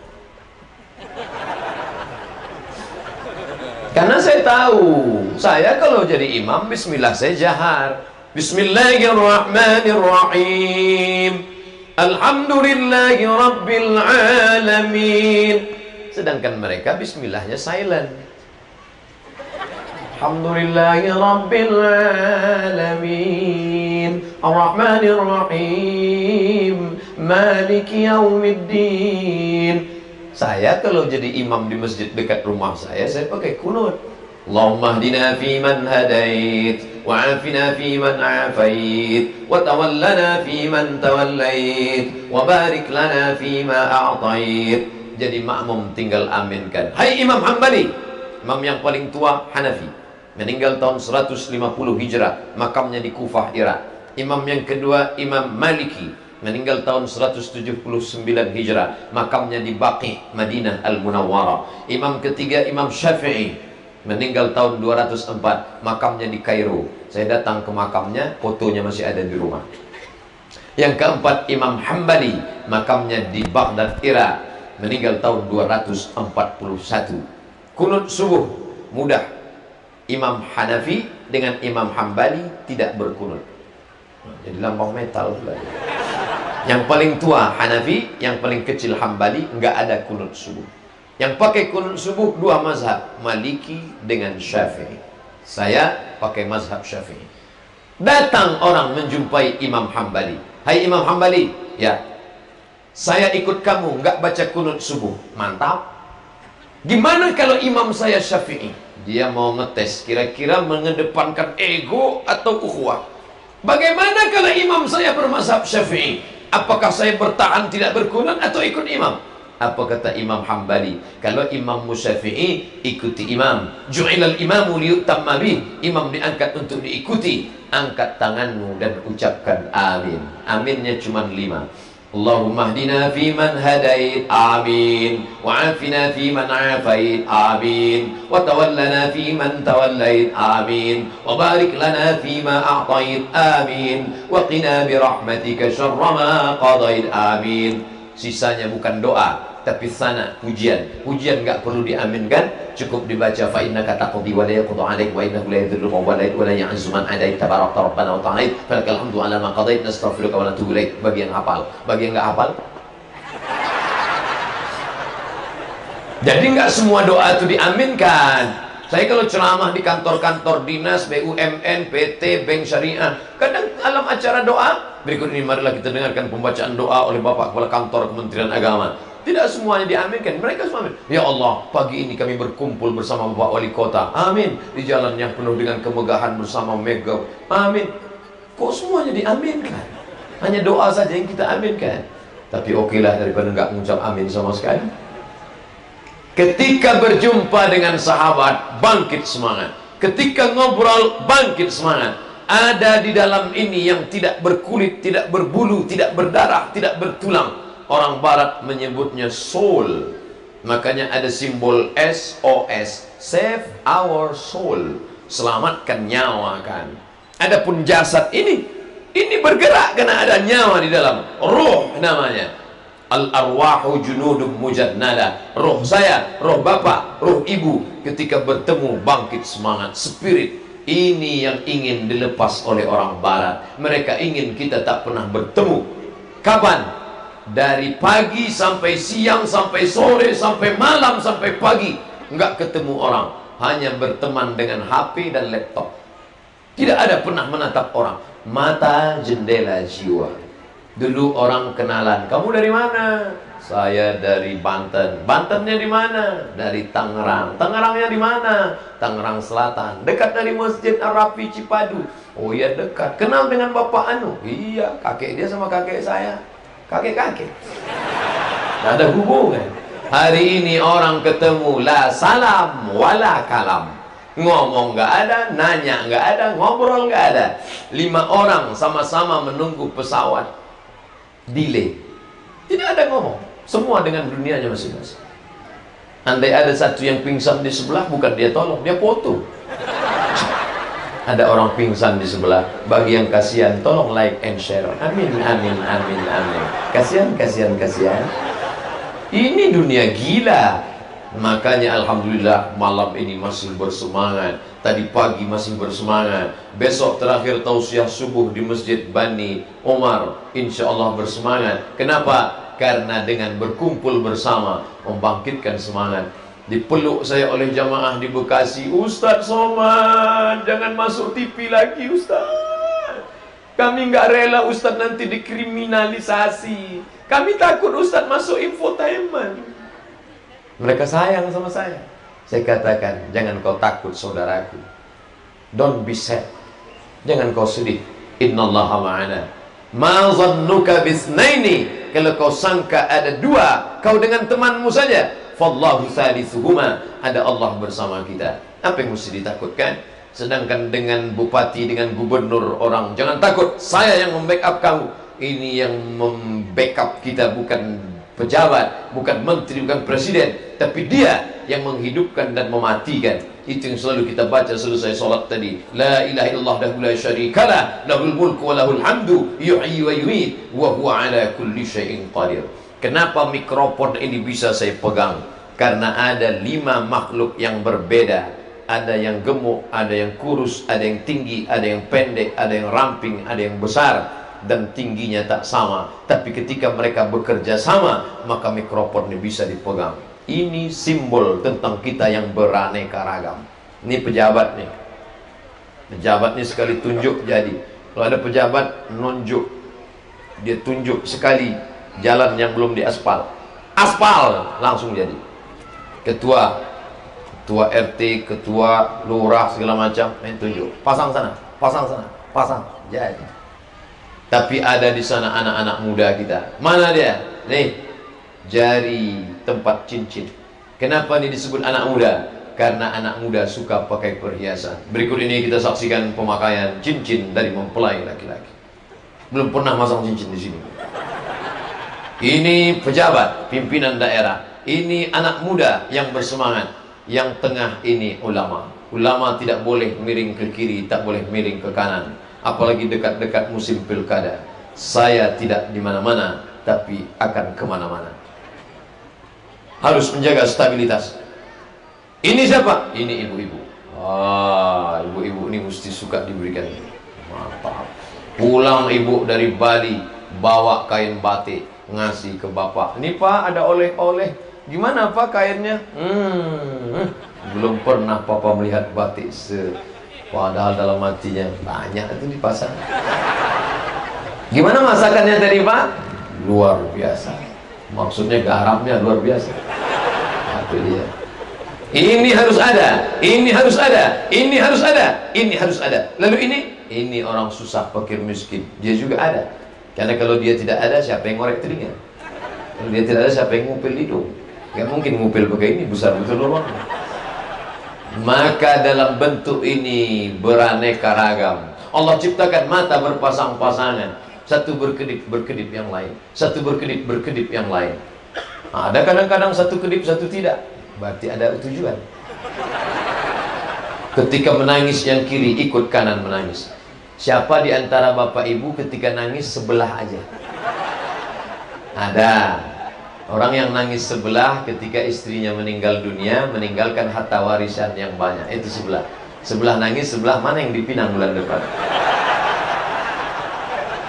Karena saya tahu, saya kalau jadi imam, bismillah saya jahar. Bismillahirrahmanirrahim Alhamdulillahi Rabbil Alamin sedangkan mereka bismillahnya silent. Alhamdulillahirrabbilalamin Ar-Rahmanirrahim. Maliki yaumiddin. Saya kalau jadi imam di masjid dekat rumah saya Saya pakai kunut. Allahumma hdina fi man hadait Wa afina fi man afait Wa tawallana fi man tawallait Wa barik lana fi ma a'tait jadi makmum tinggal aminkan. Hai Imam Hambali Imam yang paling tua Hanafi. Meninggal tahun 150 Hijrah makamnya di Kufah Irak. Imam yang kedua Imam Maliki. Meninggal tahun 179 Hijrah makamnya di Baqi Madinah Al-Munawwarah. Imam ketiga Imam Syafi'i. Meninggal tahun 204 makamnya di Kairo. Saya datang ke makamnya fotonya masih ada di rumah. Yang keempat Imam Hambali makamnya di Baghdad Irak meninggal tahun 241 kunut subuh mudah Imam Hanafi dengan Imam Hambali tidak berkunut. Jadi lambang metal. Yang paling tua Hanafi, yang paling kecil Hambali, nggak ada kunut subuh. Yang pakai kunut subuh dua mazhab, Maliki dengan Syafi'i. Saya pakai mazhab Syafi'i. Datang orang menjumpai Imam Hambali. Hai Imam Hambali, ya. Saya ikut kamu, nggak baca kunut subuh. Mantap. Gimana kalau imam saya Syafi'i? Dia mau ngetes kira-kira mengedepankan ego atau ukhuwah. Bagaimana kalau imam saya bermazhab Syafi'i? Apakah saya bertahan tidak berkunut atau ikut imam? Apa kata Imam Hambali? Kalau Imam Musyafi'i ikuti imam. Ju'ilal imamu liyutamma. Imam diangkat untuk diikuti. Angkat tanganmu dan ucapkan amin. Aminnya cuma lima. اللهم اهدنا فيمن هديت آمين. وعافنا فيمن عافيت آمين. وتولنا فيمن توليت آمين. وبارك لنا فيما أعطيت آمين. وقنا برحمتك شر ما قضيت آمين. Sisanya bukan doa. Tapi sana pujian. Pujian enggak perlu diaminkan. Cukup dibaca fa innaka taqdi wa la yaqdu alaik wa innahu la yadhillu man walait wa la ya'izzu man adait tabarakta rabbana wa ta'ala falakal hamdu ala ma qadait nastaghfiruka wa natubu ilaik bagi yang hafal. Bagi yang enggak hafal? Jadi enggak semua doa itu diaminkan. Saya kalau ceramah di kantor-kantor dinas, BUMN, PT, Bank Syariah, kadang dalam acara doa, berikut ini marilah kita dengarkan pembacaan doa oleh Bapak Kepala Kantor Kementerian Agama. Tidak semuanya diaminkan. Mereka semua amin. Ya Allah, pagi ini kami berkumpul bersama Bapak Wali Kota. Amin. Di jalan yang penuh dengan kemegahan bersama Mega. Amin. Kok semuanya diaminkan? Hanya doa saja yang kita aminkan. Tapi okelah daripada enggak mengucap amin sama sekali. Ketika berjumpa dengan sahabat, bangkit semangat. Ketika ngobrol, bangkit semangat. Ada di dalam ini yang tidak berkulit, tidak berbulu, tidak berdarah, tidak bertulang Orang barat menyebutnya soul. Makanya ada simbol SOS, save our soul. Selamatkan nyawa kan. Adapun jasad ini, ini bergerak karena ada nyawa di dalam. Ruh namanya. Al arwahu junudum mujannada. Roh saya, roh bapak, roh ibu ketika bertemu bangkit semangat spirit. Ini yang ingin dilepas oleh orang barat. Mereka ingin kita tak pernah bertemu. Kapan? Dari pagi sampai siang sampai sore sampai malam sampai pagi nggak ketemu orang. Hanya berteman dengan HP dan laptop. Tidak ada pernah menatap orang. Mata jendela jiwa. Dulu orang kenalan kamu dari mana? Saya dari Banten. Bantennya di mana? Dari Tangerang. Tangerangnya di mana? Tangerang Selatan. Dekat dari Masjid Arabi Cipadu. Oh iya dekat. Kenal dengan Bapak Anu? Iya kakek dia sama kakek saya kakek-kakek. Tidak ada hubungan. Hari ini orang ketemu la salam wala kalam. Ngomong nggak ada, nanya nggak ada, ngobrol nggak ada. Lima orang sama-sama menunggu pesawat delay. Tidak ada ngomong. Semua dengan dunianya masing-masing. Andai ada satu yang pingsan di sebelah, bukan dia tolong, dia foto ada orang pingsan di sebelah. Bagi yang kasihan tolong like and share. Amin amin amin amin. Kasihan kasihan kasihan. Ini dunia gila. Makanya Alhamdulillah malam ini masih bersemangat. Tadi pagi masih bersemangat. Besok terakhir tausiah subuh di masjid Bani Umar insya Allah bersemangat. Kenapa? karena dengan berkumpul bersama membangkitkan semangat Dipeluk saya oleh jamaah di Bekasi. Ustaz Somad Jangan masuk TV lagi Ustaz. Kami nggak rela Ustaz nanti dikriminalisasi. Kami takut Ustaz masuk infotainment. Mereka sayang sama saya. Saya katakan Jangan kau takut saudaraku. Don't be sad. Jangan kau sedih. Innallaha ma'ana. Ma zannuka bisnaini Kalau kau sangka ada dua Kau dengan temanmu saja Fallahu thalithuhuma Ada Allah bersama kita. Apa yang mesti ditakutkan? Sedangkan dengan bupati, dengan gubernur orang Jangan takut, saya yang membackup kamu. Ini yang membackup kita bukan pejabat Bukan menteri, bukan presiden. Tapi dia yang menghidupkan dan mematikan. Itu yang selalu kita baca selesai solat tadi. La ilaha illallah dahu la syarikalah Lahul mulku wa lahul hamdu. Yu'i wa yu'id Wa huwa ala kulli syai'in qadir Kenapa mikrofon ini bisa saya pegang? Karena ada lima makhluk yang berbeda. ada yang gemuk, ada yang kurus, ada yang tinggi, ada yang pendek, ada yang ramping, ada yang besar dan tingginya tak sama. Tapi ketika mereka bekerja sama, maka mikrofon ini bisa dipegang. Ini simbol tentang kita yang beraneka ragam. Ini pejabat nih. Pejabat ini sekali tunjuk jadi. Kalau ada pejabat nunjuk, dia tunjuk sekali jalan yang belum diaspal. Aspal langsung jadi. Ketua ketua RT, ketua lurah segala macam main tunjuk. Pasang sana, pasang sana, pasang. Jadi. Tapi ada di sana anak-anak muda kita. Mana dia? Nih, jari tempat cincin. Kenapa ini disebut anak muda? Karena anak muda suka pakai perhiasan. Berikut ini kita saksikan pemakaian cincin dari mempelai laki-laki. Belum pernah masang cincin di sini. Ini pejabat, pimpinan daerah. Ini anak muda yang bersemangat yang tengah ini ulama. Ulama tidak boleh miring ke kiri, tak boleh miring ke kanan. Apalagi dekat-dekat musim pilkada. Saya tidak di mana-mana, tapi akan ke mana-mana. Harus menjaga stabilitas. Ini siapa? Ini ibu-ibu. Ah, ibu-ibu ini mesti suka diberikan. Mantap. Pulang ibu dari Bali, bawa kain batik, ngasih ke bapak. Ini pak ada oleh-oleh Gimana apa kainnya? Hmm, belum pernah papa melihat batik se padahal dalam hatinya banyak itu di pasar. Gimana masakannya tadi Pak? Luar biasa. Maksudnya garamnya luar biasa. Itu dia. Ini harus ada, ini harus ada, ini harus ada, ini harus ada. Lalu ini, ini orang susah fakir miskin. Dia juga ada. Karena kalau dia tidak ada, siapa yang ngorek telinga? Kalau dia tidak ada, siapa yang ngupil hidung? Gak mungkin ngupil pakai ini besar betul loh Maka dalam bentuk ini beraneka ragam. Allah ciptakan mata berpasang-pasangan. Satu berkedip berkedip yang lain. Satu berkedip berkedip yang lain. Nah, ada kadang-kadang satu kedip satu tidak. Berarti ada tujuan. Ketika menangis yang kiri ikut kanan menangis. Siapa di antara bapak ibu ketika nangis sebelah aja? Ada. Orang yang nangis sebelah ketika istrinya meninggal dunia meninggalkan harta warisan yang banyak itu sebelah. Sebelah nangis sebelah mana yang dipinang bulan depan.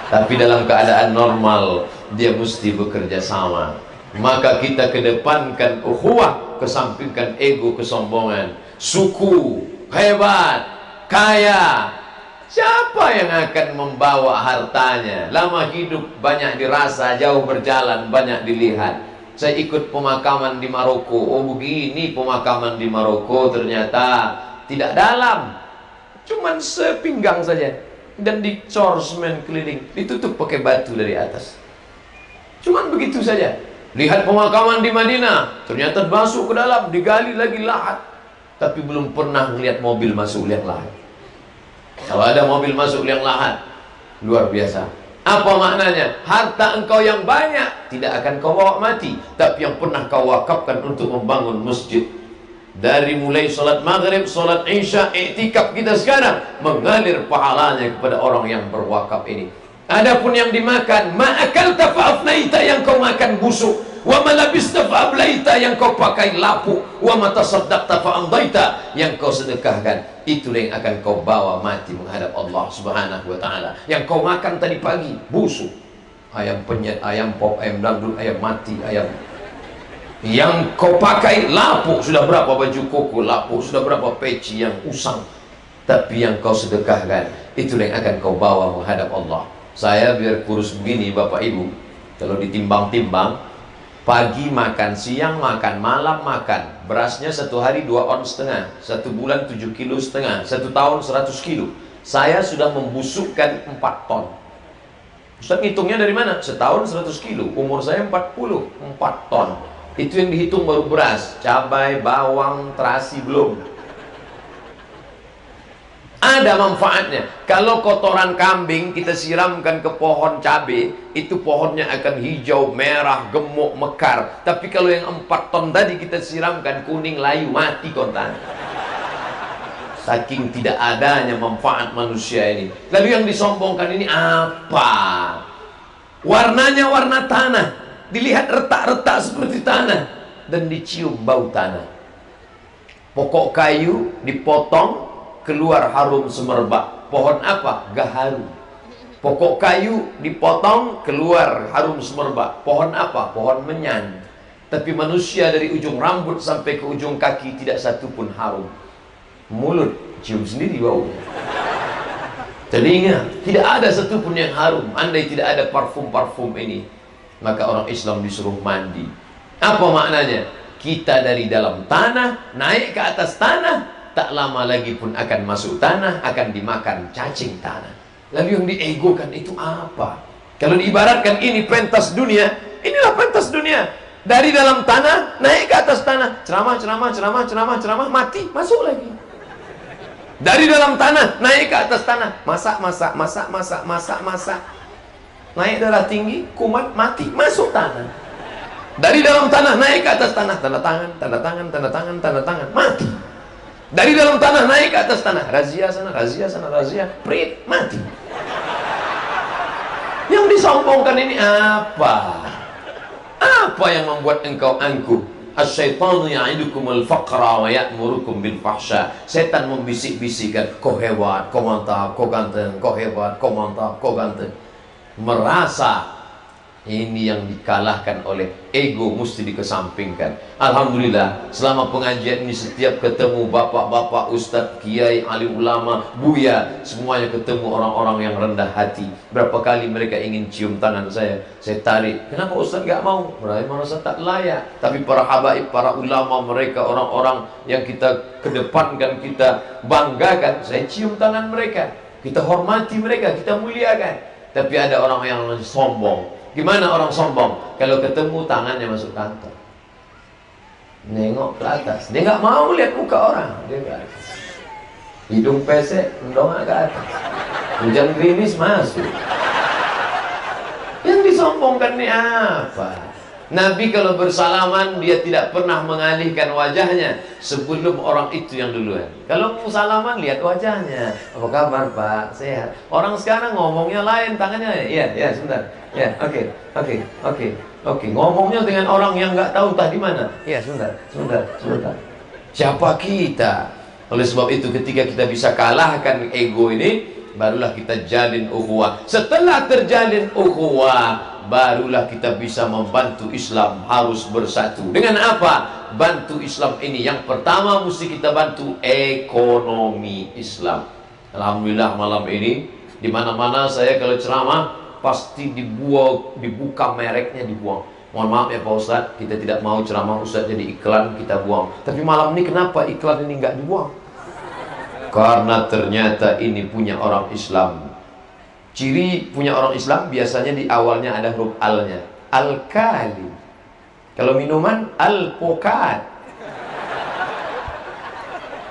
Tapi dalam keadaan normal dia mesti bekerja sama. Maka kita kedepankan ukhuwah, kesampingkan ego, kesombongan, suku, hebat, kaya, Siapa yang akan membawa hartanya? Lama hidup banyak dirasa, jauh berjalan banyak dilihat. Saya ikut pemakaman di Maroko. Oh begini pemakaman di Maroko ternyata tidak dalam. Cuman sepinggang saja. Dan dicor semen keliling. Ditutup pakai batu dari atas. Cuman begitu saja. Lihat pemakaman di Madinah. Ternyata masuk ke dalam. Digali lagi lahat. Tapi belum pernah melihat mobil masuk liang lahat. Kalau ada mobil masuk liang lahat. Luar biasa. Apa maknanya? Harta engkau yang banyak tidak akan kau bawa mati, tapi yang pernah kau wakafkan untuk membangun masjid. Dari mulai solat maghrib, solat isya, iktikaf kita sekarang mengalir pahalanya kepada orang yang berwakaf ini. Adapun yang dimakan, ma'akal tafa'afnaita yang kau makan busuk wa malabista fa'ablaita yang kau pakai lapuk wa matasaddaqta fa'amdaita yang kau sedekahkan itulah yang akan kau bawa mati menghadap Allah subhanahu wa ta'ala. Yang kau makan tadi pagi busuk. Ayam penyet, ayam pop, ayam dangdut, ayam mati, ayam. Yang kau pakai lapuk sudah berapa baju koko lapuk sudah berapa peci yang usang. Tapi yang kau sedekahkan itulah yang akan kau bawa menghadap Allah. Saya biar kurus begini bapak ibu. Kalau ditimbang-timbang Pagi makan, siang makan, malam makan. Berasnya satu hari dua on setengah Satu bulan tujuh kilo setengah Satu tahun seratus kilo. Saya sudah membusukkan empat ton. Ustaz ngitungnya dari mana? Setahun seratus kilo Umur saya empat puluh Empat ton. Itu yang dihitung baru beras Cabai, bawang, terasi belum ada manfaatnya. Kalau kotoran kambing kita siramkan ke pohon cabai, itu pohonnya akan hijau, merah, gemuk, mekar. Tapi kalau yang empat ton tadi kita siramkan kuning, layu, mati kontan. Saking tidak adanya manfaat manusia ini. Lalu yang disombongkan ini apa? Warnanya warna tanah. Dilihat retak-retak seperti tanah. Dan dicium bau tanah. Pokok kayu dipotong keluar harum semerbak. Pohon apa? Gaharu. Pokok kayu dipotong keluar harum semerbak. Pohon apa? Pohon menyan. Tapi manusia dari ujung rambut sampai ke ujung kaki tidak satu pun harum. Mulut cium sendiri bau. Telinga tidak ada satu pun yang harum. Andai tidak ada parfum-parfum ini, maka orang Islam disuruh mandi. Apa maknanya? Kita dari dalam tanah naik ke atas tanah, tak lama lagi pun akan masuk tanah, akan dimakan cacing tanah. Lalu yang diegokan itu apa? Kalau diibaratkan ini pentas dunia, inilah pentas dunia. Dari dalam tanah, naik ke atas tanah. Ceramah, ceramah, ceramah, ceramah, ceramah, mati, masuk lagi. Dari dalam tanah, naik ke atas tanah. Masak, masak, masak, masak, masak, masak. Naik darah tinggi, kumat, mati, masuk tanah. Dari dalam tanah, naik ke atas tanah. Tanda tangan, tanda tangan, tanda tangan, tanda tangan, mati. Dari dalam tanah, naik ke atas tanah. Razia sana, razia sana, razia. Prit, mati. Yang disombongkan ini apa? Apa yang membuat engkau angkuh? Asyaitanu ya'idukumul faqra wa ya'murukum bil fahsya. Setan membisik-bisikkan, kau hebat, kau mantap, kau ganteng, kau hebat, kau mantap, kau ganteng. Merasa ini yang dikalahkan oleh ego mesti dikesampingkan. Alhamdulillah, selama pengajian ini setiap ketemu bapak-bapak, ustadz, kiai, ahli ulama, buya, semuanya ketemu orang-orang yang rendah hati. Berapa kali mereka ingin cium tangan saya, saya tarik. Kenapa ustadz gak mau? Mereka merasa tak layak. Tapi para habaib, para ulama mereka, orang-orang yang kita kedepankan, kita banggakan, saya cium tangan mereka. Kita hormati mereka, kita muliakan. Tapi ada orang yang sombong Gimana orang sombong? Kalau ketemu tangannya masuk kantong. Nengok ke atas. Dia nggak mau lihat muka orang. Dia nggak. Hidung pesek, mendongak ke atas. Hujan gerimis masuk. Yang disombongkan ini apa? Nabi kalau bersalaman dia tidak pernah mengalihkan wajahnya sebelum orang itu yang duluan. Kalau mau salaman lihat wajahnya. Apa kabar Pak? Sehat. Orang sekarang ngomongnya lain, tangannya. Iya, iya sebentar. Ya, oke, okay, oke, okay, oke, okay, oke. Ngomongnya dengan orang yang nggak tahu tadi mana. Iya, sebentar, sebentar, sebentar. Siapa kita? Oleh sebab itu ketika kita bisa kalahkan ego ini, barulah kita jalin ukhuwah. Setelah terjalin ukhuwah, barulah kita bisa membantu Islam harus bersatu. Dengan apa? Bantu Islam ini. Yang pertama mesti kita bantu ekonomi Islam. Alhamdulillah malam ini di mana-mana saya kalau ceramah pasti dibuang, dibuka mereknya dibuang. Mohon maaf ya Pak Ustadz, kita tidak mau ceramah Ustadz jadi iklan kita buang. Tapi malam ini kenapa iklan ini nggak dibuang? Karena ternyata ini punya orang Islam Ciri punya orang Islam biasanya di awalnya ada huruf al-nya. Al-kali. Kalau minuman al-pokat.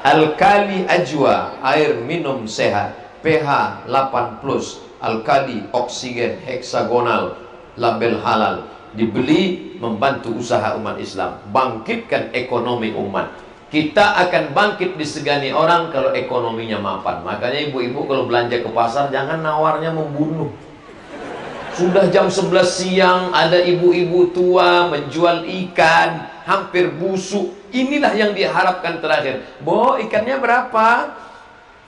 Al-kali ajwa, air minum sehat. pH 8 plus. Al-kali oksigen heksagonal, label halal. Dibeli membantu usaha umat Islam, bangkitkan ekonomi umat kita akan bangkit disegani orang kalau ekonominya mapan. Makanya ibu-ibu kalau belanja ke pasar jangan nawarnya membunuh. Sudah jam 11 siang ada ibu-ibu tua menjual ikan hampir busuk. Inilah yang diharapkan terakhir. Bo, ikannya berapa?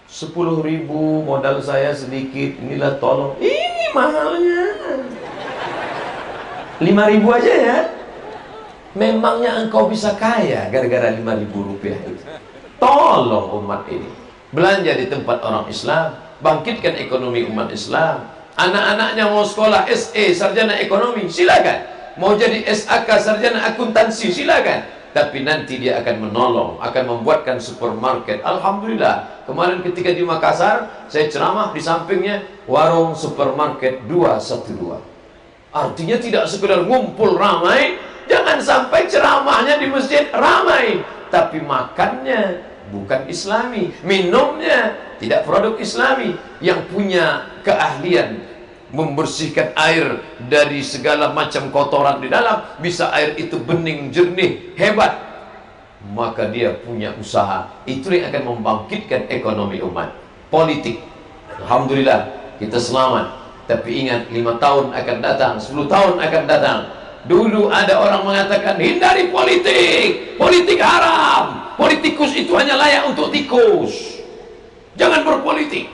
10 ribu modal saya sedikit. Inilah tolong. Ini mahalnya. 5 ribu aja ya. Memangnya engkau bisa kaya gara-gara 5 ribu rupiah itu? Tolong umat ini. Belanja di tempat orang Islam. Bangkitkan ekonomi umat Islam. Anak-anaknya mau sekolah SE, sarjana ekonomi, silakan. Mau jadi SAK, sarjana akuntansi, silakan. Tapi nanti dia akan menolong, akan membuatkan supermarket. Alhamdulillah. Kemarin ketika di Makassar, saya ceramah di sampingnya warung supermarket 212. Artinya tidak sekedar ngumpul ramai, Jangan sampai ceramahnya di masjid ramai, tapi makannya bukan islami, minumnya tidak produk islami yang punya keahlian membersihkan air dari segala macam kotoran di dalam, bisa air itu bening, jernih, hebat. Maka dia punya usaha. Itu yang akan membangkitkan ekonomi umat. Politik. Alhamdulillah, kita selamat. Tapi ingat, lima tahun akan datang, sepuluh tahun akan datang Dulu ada orang mengatakan hindari politik, politik haram. Politikus itu hanya layak untuk tikus. Jangan berpolitik.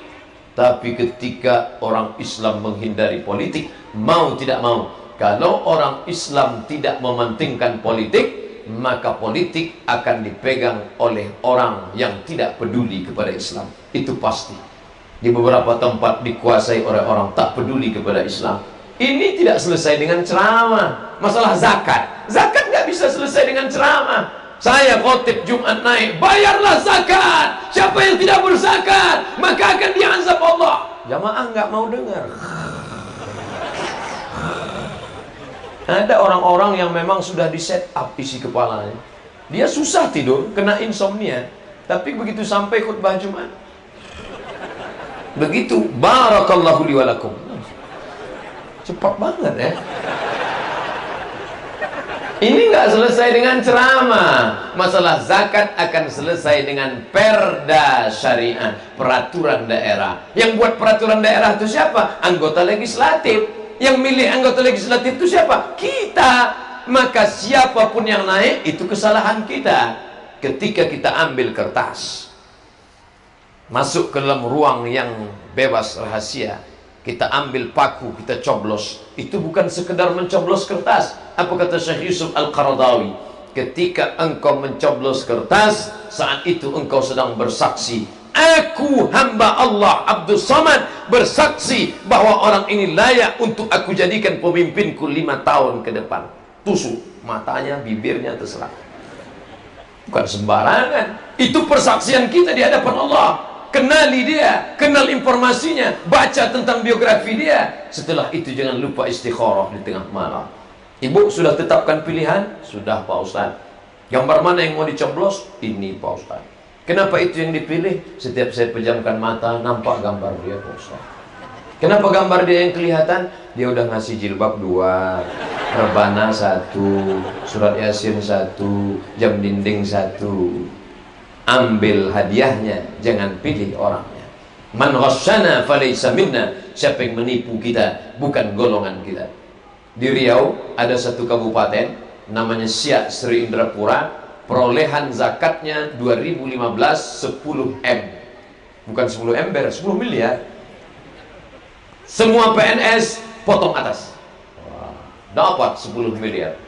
Tapi ketika orang Islam menghindari politik, mau tidak mau, kalau orang Islam tidak mementingkan politik, maka politik akan dipegang oleh orang yang tidak peduli kepada Islam. Itu pasti. Di beberapa tempat dikuasai oleh orang tak peduli kepada Islam. Ini tidak selesai dengan ceramah. Masalah zakat. Zakat nggak bisa selesai dengan ceramah. Saya khotib Jumat naik, bayarlah zakat. Siapa yang tidak berzakat, maka akan diazab Allah. Jamaah nggak mau dengar. Ada orang-orang yang memang sudah di set up isi kepalanya. Dia susah tidur, kena insomnia. Tapi begitu sampai khutbah Jumat, begitu barakallahu liwalakum cepat banget ya. Ini nggak selesai dengan ceramah. Masalah zakat akan selesai dengan perda syariah peraturan daerah. Yang buat peraturan daerah itu siapa? Anggota legislatif. Yang milih anggota legislatif itu siapa? Kita. Maka siapa pun yang naik itu kesalahan kita. Ketika kita ambil kertas masuk ke dalam ruang yang bebas rahasia kita ambil paku, kita coblos. Itu bukan sekedar mencoblos kertas. Apa kata Syekh Yusuf Al-Qaradawi? Ketika engkau mencoblos kertas, saat itu engkau sedang bersaksi. Aku hamba Allah Abdul Samad bersaksi bahwa orang ini layak untuk aku jadikan pemimpinku lima tahun ke depan. Tusuk matanya, bibirnya terserah. Bukan sembarangan. Itu persaksian kita di hadapan Allah kenali dia, kenal informasinya, baca tentang biografi dia. Setelah itu jangan lupa istikharah di tengah malam. Ibu sudah tetapkan pilihan? Sudah Pak Ustaz. Gambar mana yang mau dicoblos? Ini Pak Ustaz. Kenapa itu yang dipilih? Setiap saya pejamkan mata, nampak gambar dia Pak Ustaz. Kenapa gambar dia yang kelihatan? Dia udah ngasih jilbab dua, rebana satu, surat yasin satu, jam dinding satu ambil hadiahnya jangan pilih orangnya. Man ghasyana falaysa minna siapa yang menipu kita bukan golongan kita. Di Riau ada satu kabupaten namanya Siak Sri Indrapura perolehan zakatnya 2015 10 M. Bukan 10 ember 10 miliar. Semua PNS potong atas. Dapat 10 miliar.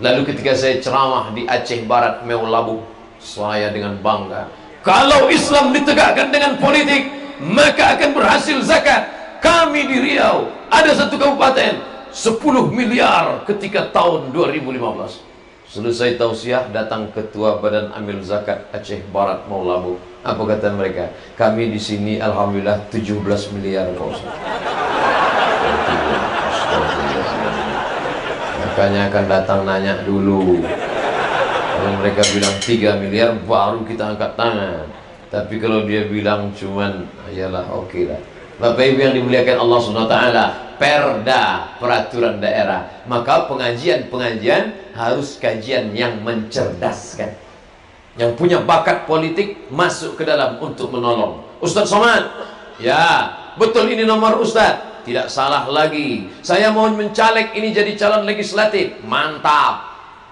Lalu ketika saya ceramah di Aceh Barat Meulabu saya dengan bangga. Kalau Islam ditegakkan dengan politik maka akan berhasil zakat. Kami di Riau ada satu kabupaten 10 miliar ketika tahun 2015 selesai tausiah datang ketua badan amil zakat Aceh Barat Maulabu apa kata mereka? Kami di sini alhamdulillah 17 miliar makanya akan datang nanya dulu kalau mereka bilang 3 miliar baru kita angkat tangan. Tapi kalau dia bilang cuman ayalah oke okay lah. Bapak Ibu yang dimuliakan Allah Subhanahu taala, perda peraturan daerah. Maka pengajian-pengajian harus kajian yang mencerdaskan. Yang punya bakat politik masuk ke dalam untuk menolong. Ustaz Somad, ya, betul ini nomor Ustaz. Tidak salah lagi. Saya mau mencaleg ini jadi calon legislatif. Mantap.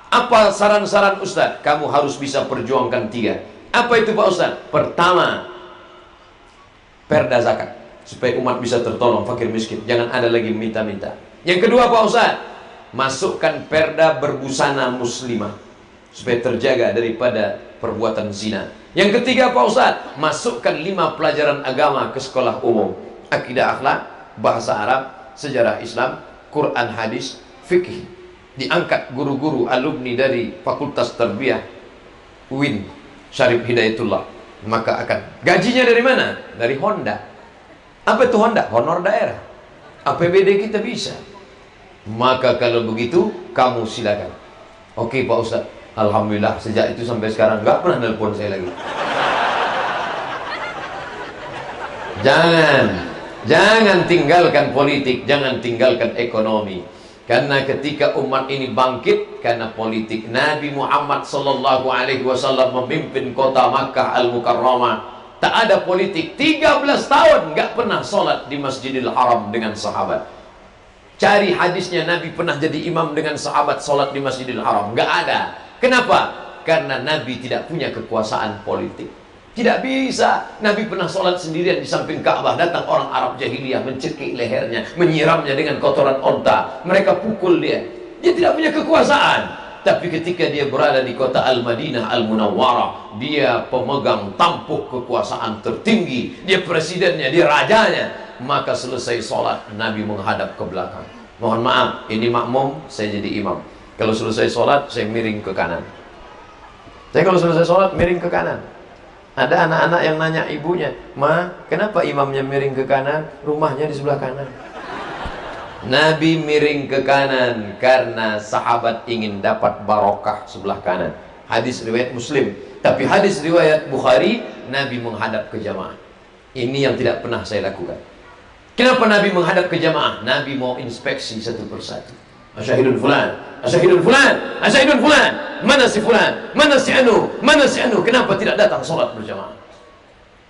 Apa saran-saran Ustaz? Kamu harus bisa perjuangkan tiga. Apa itu Pak Ustaz? Pertama, perda zakat. Supaya umat bisa tertolong, fakir miskin. Jangan ada lagi minta-minta. Yang kedua Pak Ustaz, masukkan perda berbusana muslimah. Supaya terjaga daripada perbuatan zina. Yang ketiga Pak Ustaz, masukkan lima pelajaran agama ke sekolah umum. Akidah akhlak, bahasa Arab, sejarah Islam, Quran hadis, fikih diangkat guru-guru alumni dari Fakultas Tarbiyah UIN Syarif Hidayatullah. Maka akan gajinya dari mana? dari Honda. Apa itu Honda? honor daerah. APBD kita bisa. Maka kalau begitu kamu silakan. Oke Pak Ustaz. Alhamdulillah sejak itu sampai sekarang nggak pernah nelpon saya lagi. Jangan. Jangan tinggalkan politik. Jangan tinggalkan ekonomi karena ketika umat ini bangkit karena politik Nabi Muhammad sallallahu alaihi wasallam memimpin kota Makkah Al-Mukarramah, tak ada politik 13 tahun enggak pernah salat di Masjidil Haram dengan sahabat. Cari hadisnya Nabi pernah jadi imam dengan sahabat sholat di Masjidil Haram. Gak ada. Kenapa? Karena Nabi tidak punya kekuasaan politik. Tidak bisa. Nabi pernah sholat sendirian di samping Ka'bah. Datang orang Arab jahiliyah mencekik lehernya, menyiramnya dengan kotoran onta. Mereka pukul dia. Dia tidak punya kekuasaan. Tapi ketika dia berada di kota Al-Madinah Al-Munawwarah, dia pemegang tampuk kekuasaan tertinggi. Dia presidennya, dia rajanya maka selesai sholat Nabi menghadap ke belakang mohon maaf ini makmum saya jadi imam kalau selesai sholat saya miring ke kanan saya kalau selesai sholat miring ke kanan ada anak-anak yang nanya ibunya ma kenapa imamnya miring ke kanan rumahnya di sebelah kanan? Nabi miring ke kanan karena sahabat ingin dapat barokah sebelah kanan. Hadis riwayat muslim. Tapi hadis riwayat Bukhari Nabi menghadap ke jamaah. Ini yang tidak pernah saya lakukan. Kenapa Nabi menghadap ke jamaah? Nabi mau inspeksi satu persatu. Asyahidun fulan, asyahidun fulan, asyahidun fulan. Mana si fulan? Mana si anu? Mana si anu? Kenapa tidak datang sholat berjamaah?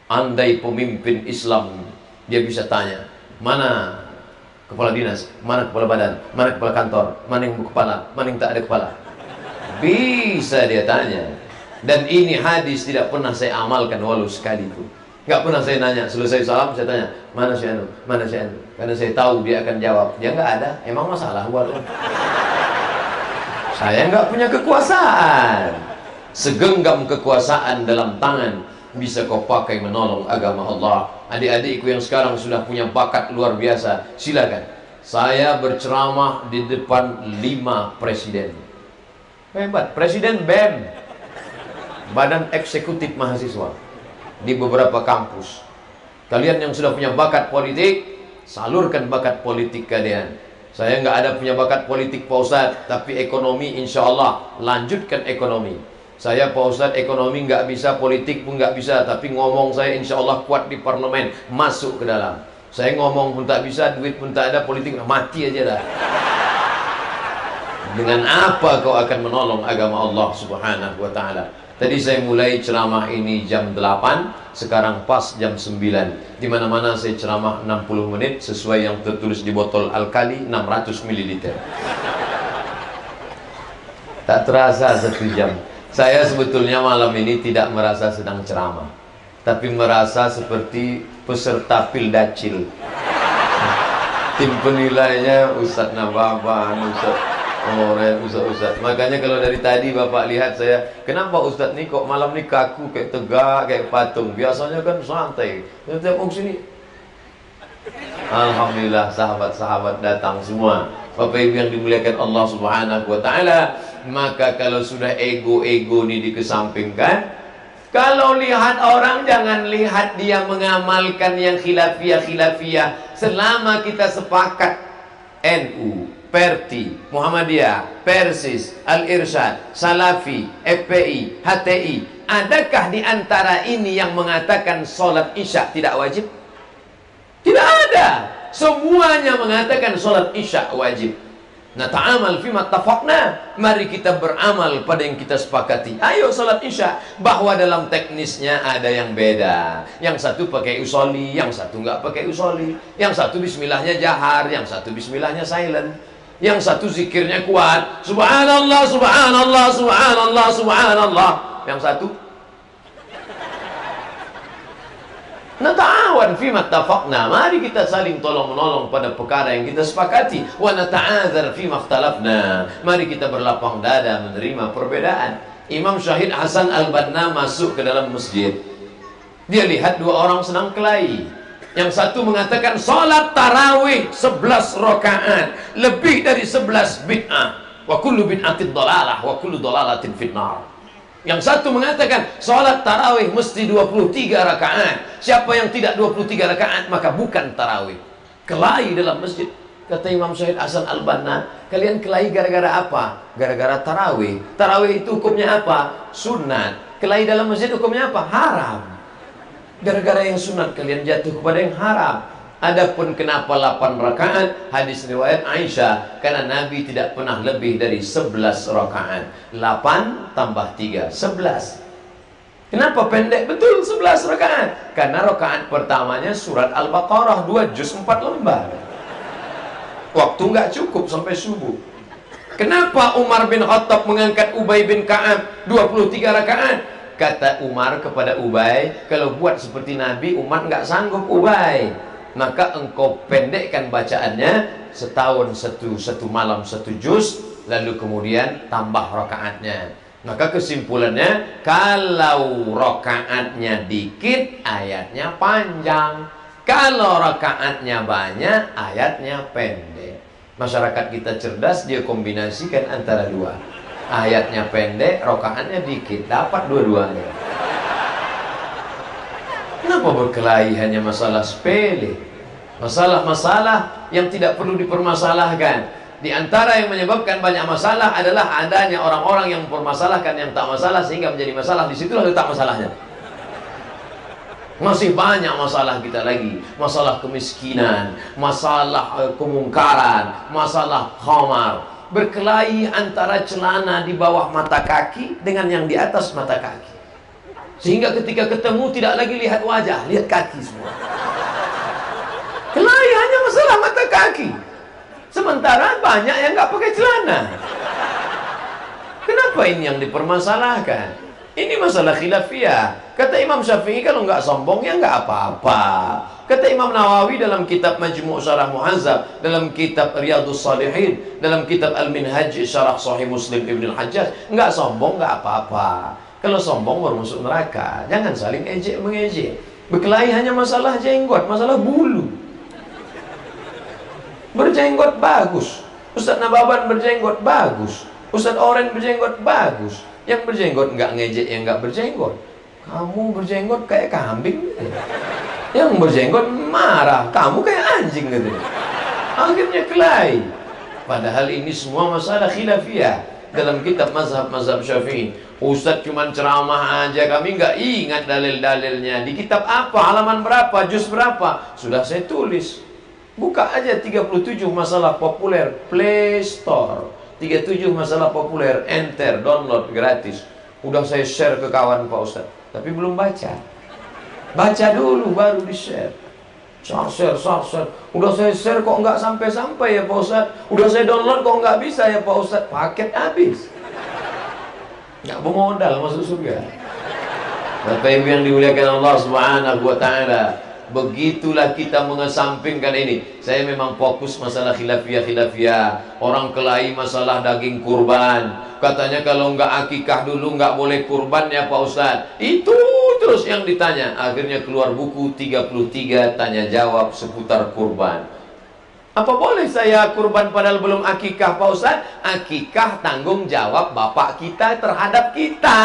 Andai pemimpin Islam dia bisa tanya, mana kepala dinas, mana kepala badan, mana kepala kantor, mana yang kepala, mana yang tak ada kepala. Bisa dia tanya. Dan ini hadis tidak pernah saya amalkan walau sekali pun. Gak pernah saya nanya, selesai salam saya tanya, mana si Anu, mana si Anu. Karena saya tahu dia akan jawab, dia nggak ada, emang masalah buat Saya nggak punya kekuasaan. Segenggam kekuasaan dalam tangan bisa kau pakai menolong agama Allah. Adik-adikku yang sekarang sudah punya bakat luar biasa, silakan. Saya berceramah di depan lima presiden. Hebat, Presiden BEM, Badan Eksekutif Mahasiswa di beberapa kampus. Kalian yang sudah punya bakat politik, salurkan bakat politik kalian. Saya nggak ada punya bakat politik Pak Ustadz, tapi ekonomi insya Allah lanjutkan ekonomi. Saya Pak Ustadz ekonomi nggak bisa, politik pun nggak bisa, tapi ngomong saya insya Allah kuat di parlemen, masuk ke dalam. Saya ngomong pun tak bisa, duit pun tak ada, politik mati aja dah. Dengan apa kau akan menolong agama Allah Subhanahu wa taala? Tadi saya mulai ceramah ini jam 8, sekarang pas jam 9. Di mana-mana saya ceramah 60 menit sesuai yang tertulis di botol alkali 600 ml. Tak terasa satu jam. Saya sebetulnya malam ini tidak merasa sedang ceramah, tapi merasa seperti peserta pildacil. Tim penilainya Ustadz Nababan, Ustadz Oh, Ustaz-Ustaz. Makanya kalau dari tadi Bapak lihat saya, kenapa Ustaz ni kok malam ni kaku kayak tegak, kayak patung. Biasanya kan santai. Setiap mau sini. Alhamdulillah sahabat-sahabat datang semua. Bapak Ibu yang dimuliakan Allah Subhanahu wa taala, maka kalau sudah ego-ego ini dikesampingkan, kalau lihat orang jangan lihat dia mengamalkan yang khilafiyah-khilafiyah selama kita sepakat NU Perti, Muhammadiyah, Persis, Al-Irsyad, Salafi, FPI, HTI Adakah di antara ini yang mengatakan sholat isya tidak wajib? Tidak ada. Semuanya mengatakan sholat isya wajib. Nata'amal fima tafakna Mari kita beramal pada yang kita sepakati. Ayo salat isya. Bahwa dalam teknisnya ada yang beda. Yang satu pakai usoli Yang satu nggak pakai usoli. Yang satu bismillahnya jahar Yang satu bismillahnya silent Yang satu zikirnya kuat Subhanallah, subhanallah, subhanallah, subhanallah Yang satu Nata'awan fi mattafaqna. Mari kita saling tolong-menolong pada perkara yang kita sepakati. Wa nata'adzar fi makhtalafna. Mari kita berlapang dada menerima perbedaan. Imam Syahid Hasan Al-Banna masuk ke dalam masjid. Dia lihat dua orang senang kelahi. Yang satu mengatakan salat tarawih 11 rakaat, lebih dari 11 bid'ah. Wa kullu bid'atin dalalah wa kullu dalalatin finnar. Yang satu mengatakan sholat tarawih mesti 23 rakaat. Siapa yang tidak 23 rakaat maka bukan tarawih. Kelahi dalam masjid. Kata Imam Syahid Hasan Al-Banna, kalian kelahi gara-gara apa? Gara-gara tarawih. Tarawih itu hukumnya apa? Sunat. Kelahi dalam masjid hukumnya apa? Haram. Gara-gara yang sunat kalian jatuh kepada yang haram. Adapun kenapa 8 rakaat hadis riwayat Aisyah karena Nabi tidak pernah lebih dari 11 rakaat. 8 tambah 3 11. Kenapa pendek betul 11 rakaat? Karena rakaat pertamanya surat Al-Baqarah 2 juz 4 lembar. waktu nggak cukup sampai subuh kenapa Umar bin Khattab mengangkat Ubay bin Ka'ab 23 rakaat kata Umar kepada Ubay kalau buat seperti Nabi Umar nggak sanggup Ubay. Maka engkau pendekkan bacaannya setahun satu satu malam satu juz lalu kemudian tambah rakaatnya. Maka kesimpulannya kalau rakaatnya dikit ayatnya panjang. Kalau rakaatnya banyak ayatnya pendek. Masyarakat kita cerdas dia kombinasikan antara dua ayatnya pendek, rokaatnya dikit, dapat dua-duanya. Kenapa berkelahi hanya masalah sepele? Masalah-masalah yang tidak perlu dipermasalahkan. Di antara yang menyebabkan banyak masalah adalah adanya orang-orang yang mempermasalahkan yang tak masalah sehingga menjadi masalah. Di situlah letak masalahnya. Masih banyak masalah kita lagi Masalah kemiskinan Masalah uh, kemungkaran Masalah khamar berkelahi antara celana di bawah mata kaki dengan yang di atas mata kaki. Sehingga ketika ketemu tidak lagi lihat wajah, lihat kaki semua. Kelahi hanya masalah mata kaki. Sementara banyak yang nggak pakai celana. Kenapa ini yang dipermasalahkan? Ini masalah khilafiyah. Kata Imam Syafi'i kalau nggak sombong ya nggak apa-apa. Kata Imam Nawawi dalam kitab Majmu' Syarah Muhazzab, dalam kitab Riyadus Salihin, dalam kitab Al-Minhaj Syarah Sahih Muslim Ibn Al-Hajjaj, enggak sombong enggak apa-apa. Kalau sombong baru masuk neraka. Jangan saling ejek mengejek. Berkelahi hanya masalah jenggot, masalah bulu. Berjenggot bagus. Ustaz Nababan berjenggot bagus. Ustaz Oren berjenggot bagus. Yang berjenggot enggak ngejek yang enggak berjenggot. Kamu berjenggot kayak kambing. Yang berjenggot marah. Kamu kayak anjing gitu. Akhirnya kelahi padahal ini semua masalah khilafiyah dalam kitab mazhab-mazhab syafi'i. Ustadz cuma ceramah aja. Kami nggak ingat dalil-dalilnya. Di kitab apa? Halaman berapa? Juz berapa? Sudah saya tulis. Buka aja 37 masalah populer. Play Store 37 masalah populer enter download gratis udah saya share ke kawan Pak Ustadz tapi belum baca Baca dulu baru di share. Share, share, share, share. Udah saya share kok nggak sampai-sampai ya Pak Ustaz. Udah saya download kok nggak bisa ya Pak Ustaz. Paket habis. Nggak bermodal masuk surga. Bapak Ibu yang dimuliakan Allah Subhanahu wa taala. Begitulah kita mengesampingkan ini. Saya memang fokus masalah khilafiyah-khilafiyah. Orang kelahi masalah daging kurban. Katanya kalau nggak akikah dulu nggak boleh kurban ya Pak Ustaz. Itu terus yang ditanya akhirnya keluar buku 33 tanya jawab seputar kurban apa boleh saya kurban padahal belum akikah Pak Ustaz akikah tanggung jawab bapak kita terhadap kita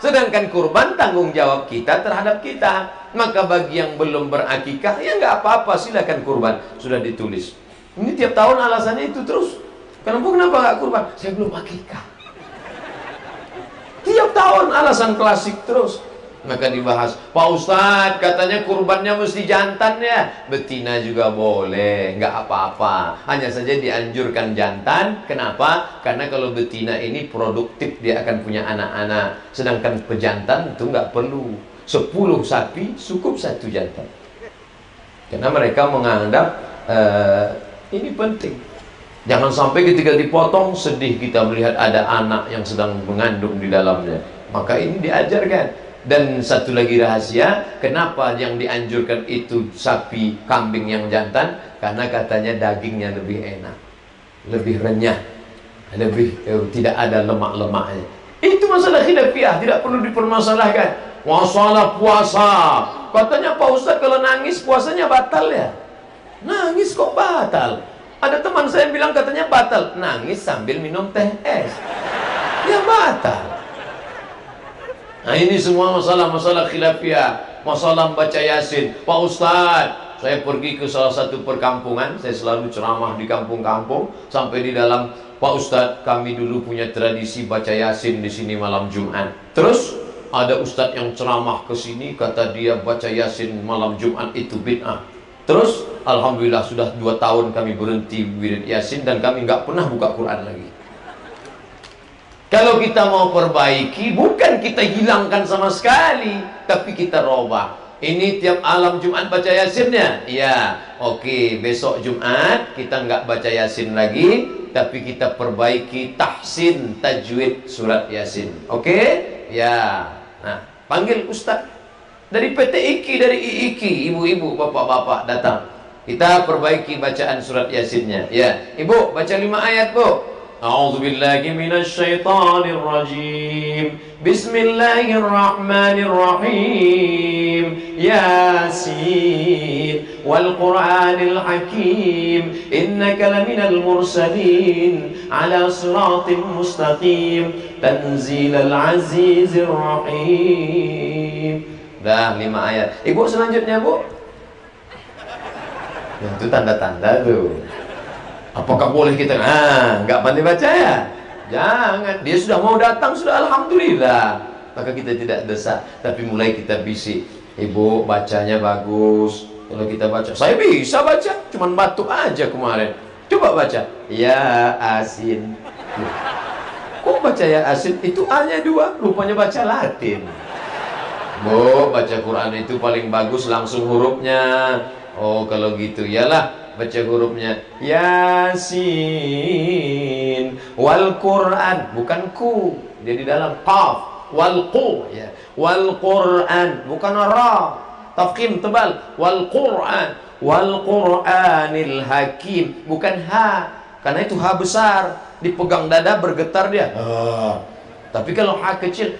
sedangkan kurban tanggung jawab kita terhadap kita maka bagi yang belum berakikah ya nggak apa-apa silakan kurban. Sudah ditulis. Ini tiap tahun alasannya itu terus. Kenapa kenapa nggak kurban? Saya belum akikah tiap tahun alasan klasik terus. Maka dibahas Pak Ustadz katanya kurbannya mesti jantan ya. Betina juga boleh nggak apa-apa. Hanya saja dianjurkan jantan. Kenapa? Karena kalau betina ini produktif dia akan punya anak-anak. Sedangkan pejantan itu nggak perlu 10 sapi cukup satu jantan karena mereka menganggap uh, ini penting jangan sampai ketika dipotong sedih kita melihat ada anak yang sedang mengandung di dalamnya maka ini diajarkan dan satu lagi rahasia, kenapa yang dianjurkan itu sapi kambing yang jantan? Karena katanya dagingnya lebih enak, lebih renyah, lebih eh, tidak ada lemak-lemaknya. Itu masalah khilafiyah, tidak perlu dipermasalahkan. Masalah puasa, katanya Pak Ustaz kalau nangis puasanya batal ya? Nangis kok batal? Ada teman saya bilang katanya batal, nangis sambil minum teh es. Ya batal. Nah ini semua masalah-masalah khilafiyah Masalah baca yasin Pak Ustadz Saya pergi ke salah satu perkampungan Saya selalu ceramah di kampung-kampung Sampai di dalam Pak Ustadz kami dulu punya tradisi baca yasin di sini malam Jumat Terus ada Ustadz yang ceramah ke sini Kata dia baca yasin malam Jumat itu bid'ah Terus Alhamdulillah sudah dua tahun kami berhenti wirid yasin Dan kami nggak pernah buka Quran lagi kalau kita mau perbaiki, bukan kita hilangkan sama sekali, tapi kita robah. Ini tiap alam Jumat baca Yasinnya? Iya. Oke, besok Jumat kita nggak baca Yasin lagi, tapi kita perbaiki tahsin tajwid surat Yasin. Oke? Ya. Nah, panggil Ustaz dari PT IKI, dari IIKI, ibu-ibu, bapak-bapak datang. Kita perbaiki bacaan surat Yasinnya. Ya, Ibu baca lima ayat, Bu. أعوذ بالله من الشيطان الرجيم. بسم الله الرحمن الرحيم. ياسين. والقرآن الحكيم. إنك لمن المرسلين. على صراط مستقيم. تنزيل العزيز الرحيم. Dah lima ayat Ibu selanjutnya bu Itu tanda-tanda tuh. Apakah boleh kita ah nggak pandai baca ya? Jangan. Dia sudah mau datang sudah alhamdulillah. Maka kita tidak desak, tapi mulai kita bisik. Ibu bacanya bagus. Kalau kita baca, saya bisa baca, cuman batuk aja kemarin. Coba baca. Ya asin. Kok baca ya asin? Itu hanya dua, rupanya baca Latin. Bu, baca Quran itu paling bagus langsung hurufnya. Oh, kalau gitu, yalah baca hurufnya. Yasin wal Quran bukan ku. Dia di dalam. Qaf wal qu ya. Wal Quran bukan ra. Tafkhim tebal. Wal Quran wal Quranil hakim bukan ha. Karena itu ha besar. Dipegang dada bergetar dia. Uh. tapi kalau ha kecil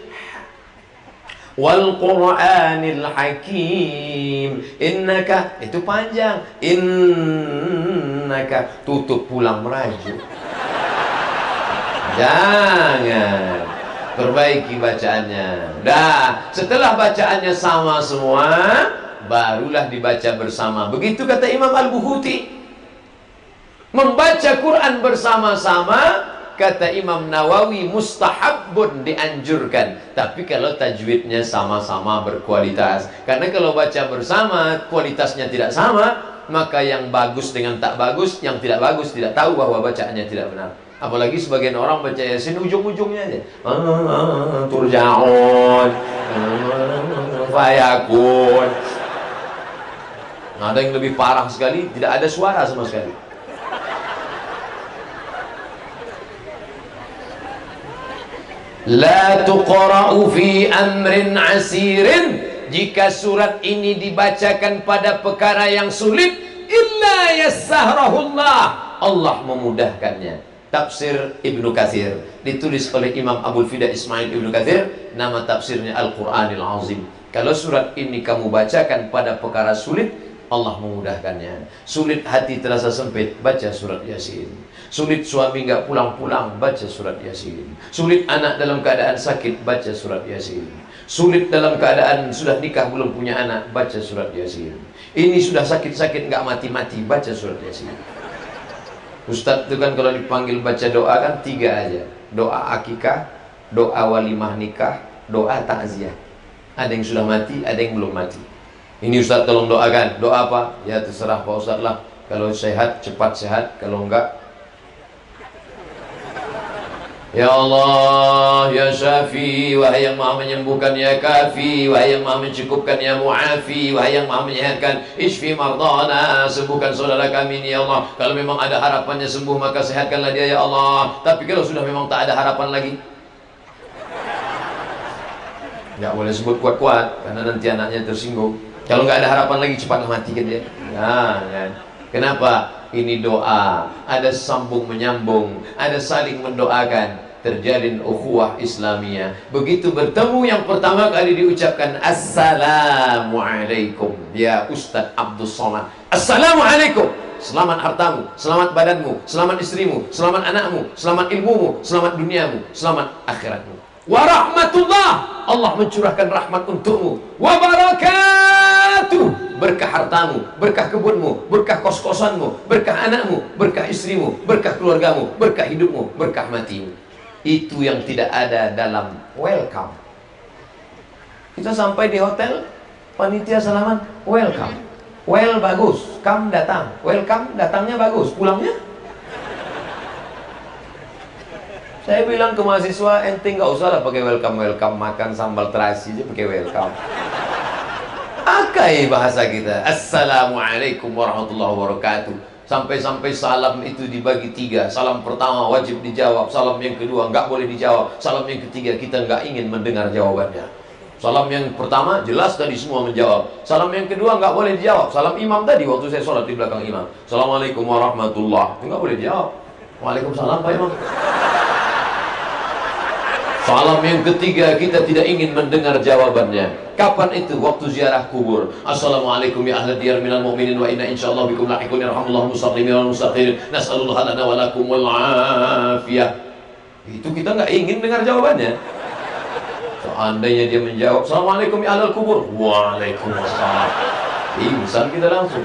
Qur'anil Hakim. Innaka itu panjang. Innaka tutup pulang merajuk. Jangan. Perbaiki bacaannya. Dah. Setelah bacaannya sama semua barulah dibaca bersama. Begitu kata Imam Al-Buhuti. Membaca Quran bersama-sama kata Imam Nawawi mustahabun dianjurkan. Tapi kalau tajwidnya sama-sama berkualitas. Karena kalau baca bersama kualitasnya tidak sama maka yang bagus dengan tak bagus yang tidak bagus tidak tahu bahwa bacaannya tidak benar. Apalagi sebagian orang baca yasin ujung-ujungnya aja. Ah, turjaun. Fayakun. Ada yang lebih parah sekali tidak ada suara sama sekali La tuqra'u fi amrin asirin. Jika surat ini dibacakan pada perkara yang sulit Illa yassahrahullah Allah memudahkannya. Tafsir Ibnu Kathir Ditulis oleh Imam Abu Fida Ismail Ibnu Kathir Nama tafsirnya Al-Quranil Azim. Kalau surat ini kamu bacakan pada perkara sulit Allah memudahkannya. Sulit hati terasa sempit Baca surat Yasin Sulit suami nggak pulang-pulang, baca surat Yasin. Sulit anak dalam keadaan sakit, baca surat Yasin. Sulit dalam keadaan sudah nikah belum punya anak, baca surat Yasin. Ini sudah sakit-sakit nggak mati-mati, baca surat Yasin. Ustadz itu kan kalau dipanggil baca doa kan tiga aja. Doa akikah, doa walimah nikah, doa takziah. Ada yang sudah mati, ada yang belum mati. Ini Ustadz tolong doakan. Doa apa? Ya terserah Pak Ustadz lah. Kalau sehat, cepat sehat. Kalau enggak, Ya Allah, Ya Syafi, wahai yang maha menyembuhkan, Ya Kafi, wahai yang maha mencukupkan, Ya Mu'afi, wahai yang maha menyehatkan, Ishfi mardana, sembuhkan saudara kami ini, Ya Allah. Kalau memang ada harapannya sembuh, maka sehatkanlah dia, Ya Allah. Tapi kalau sudah memang tak ada harapan lagi, nggak boleh sebut kuat-kuat, karena nanti anaknya tersinggung. Kalau nggak ada harapan lagi, cepatlah matikan dia. Nah, ya. Kenapa? Ini doa, ada sambung menyambung, ada saling mendoakan, terjalin ukhuwah Islamiyah. Begitu bertemu yang pertama kali diucapkan Assalamualaikum ya Ustaz Abdul Somad. Assalamualaikum. Selamat hartamu, selamat badanmu, selamat istrimu, selamat anakmu, selamat ilmumu, selamat duniamu, selamat akhiratmu. Warahmatullah Allah mencurahkan rahmat untukmu. Wabarakatuh berkah hartamu, berkah kebunmu, berkah kos-kosanmu, berkah anakmu, berkah istrimu, berkah keluargamu, berkah hidupmu, berkah matimu. Itu yang tidak ada dalam welcome. Kita sampai di hotel, panitia salaman, welcome. Well bagus, come datang. Welcome datangnya bagus, pulangnya Saya bilang ke mahasiswa, ente nggak usah lah pakai welcome welcome makan sambal terasi aja pakai welcome. Pakai bahasa kita. Assalamualaikum warahmatullahi wabarakatuh. Sampai-sampai salam itu dibagi tiga. Salam pertama wajib dijawab. Salam yang kedua nggak boleh dijawab. Salam yang ketiga kita nggak ingin mendengar jawabannya. Salam yang pertama jelas tadi semua menjawab. Salam yang kedua nggak boleh dijawab. Salam imam tadi waktu saya sholat di belakang imam. Assalamualaikum warahmatullahi nggak boleh dijawab. Waalaikumsalam Pak Imam. Salam yang ketiga kita tidak ingin mendengar jawabannya. Kapan itu? Waktu ziarah kubur. Assalamualaikum ya ahli diyar minal mu'minin wa inna insyaallah bikum lahiqun yarhamullahu muslimin wal mustakhirin. Nas'alullah lana wa lakum wal afiyah. Itu kita nggak ingin dengar jawabannya. Seandainya dia menjawab, Assalamualaikum ya ahli kubur. Waalaikumsalam. Insan kita langsung.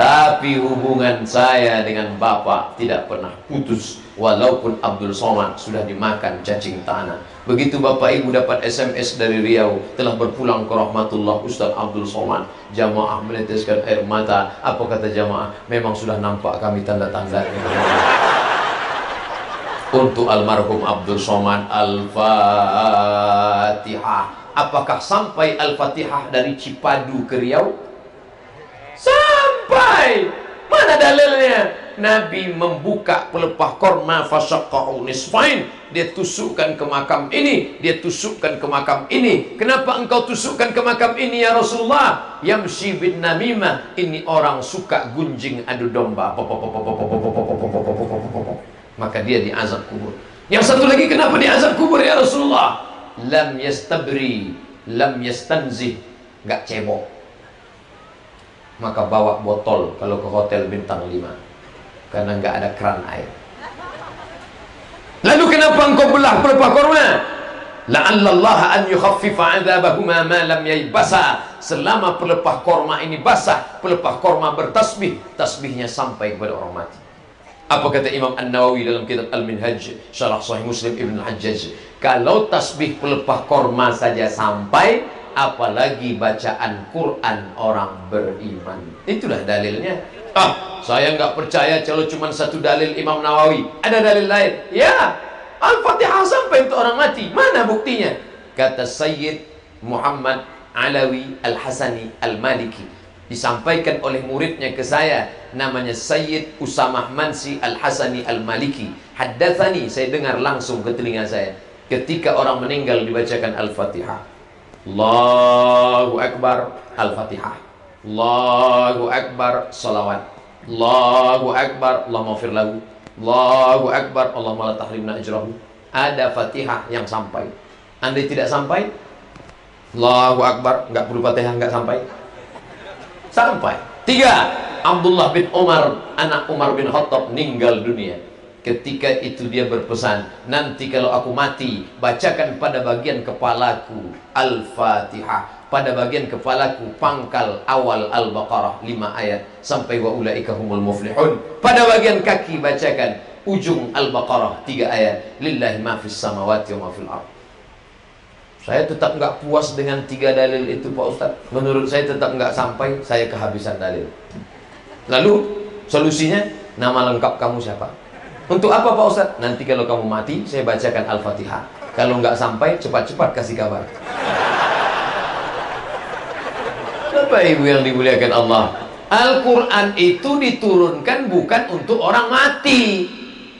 Tapi hubungan saya dengan Bapak tidak pernah putus Walaupun Abdul Somad sudah dimakan cacing tanah Begitu Bapak Ibu dapat SMS dari Riau Telah berpulang ke rahmatullah Ustaz Abdul Somad Jamaah meneteskan air mata Apa kata jamaah? Memang sudah nampak kami tanda-tanda Untuk almarhum Abdul Somad Al-Fatihah Apakah sampai Al-Fatihah dari Cipadu ke Riau? Sampai mana dalilnya? Nabi membuka pelepah korma fasaqqahu nisfain. Dia tusukkan ke makam ini, dia tusukkan ke makam ini. Kenapa engkau tusukkan ke makam ini ya Rasulullah? Yamshi bin namimah. Ini orang suka gunjing adu domba. Maka dia diazab kubur. Yang satu lagi kenapa diazab kubur ya Rasulullah? Lam yastabri, lam yastanzih. Enggak cebok maka bawa botol kalau ke hotel bintang 5 karena nggak ada keran air. Lalu kenapa engkau belah pelepah korma la'allallah an yukhaffifa 'adzabahuma ma lam yaybasa selama pelepah korma ini basah pelepah korma bertasbih tasbihnya sampai kepada orang mati. Apa kata Imam An-Nawawi dalam kitab Al-Minhaj Syarah Sahih Muslim Ibn Hajjaj kalau tasbih pelepah korma saja sampai apalagi bacaan Quran orang beriman. Itulah dalilnya. Ah, saya nggak percaya kalau cuma satu dalil Imam Nawawi. Ada dalil lain? Ya, Al-Fatihah sampai untuk orang mati. Mana buktinya? Kata Sayyid Muhammad Alawi Al-Hasani Al-Maliki. Disampaikan oleh muridnya ke saya. Namanya Sayyid Usamah Mansi Al-Hasani Al-Maliki. Haddathani, saya dengar langsung ke telinga saya. Ketika orang meninggal dibacakan Al-Fatihah. Allahu Akbar Al-Fatihah Allahu Akbar Salawat. Allahu Akbar Allah maafir lahu. Allahu Akbar Allah malah tahrimna ajrahu. Ada Fatihah yang sampai. Anda tidak sampai Allahu Akbar Enggak perlu Fatihah enggak sampai. Sampai. Tiga Abdullah bin Umar Anak Umar bin Khattab meninggal dunia. Ketika itu dia berpesan, nanti kalau aku mati, bacakan pada bagian kepalaku Al-Fatihah. Pada bagian kepalaku pangkal awal Al-Baqarah 5 ayat sampai wa ulaika humul muflihun. Pada bagian kaki bacakan ujung Al-Baqarah 3 ayat. Lillahi ma fis samawati wa ma fil ardh. Saya tetap nggak puas dengan tiga dalil itu Pak Ustaz. Menurut saya tetap nggak sampai, saya kehabisan dalil. Lalu solusinya nama lengkap kamu siapa? Untuk apa Pak Ustaz? Nanti kalau kamu mati, saya bacakan Al-Fatihah. Kalau nggak sampai, cepat-cepat kasih kabar. Bapak Ibu yang dimuliakan Allah, Al-Quran itu diturunkan bukan untuk orang mati.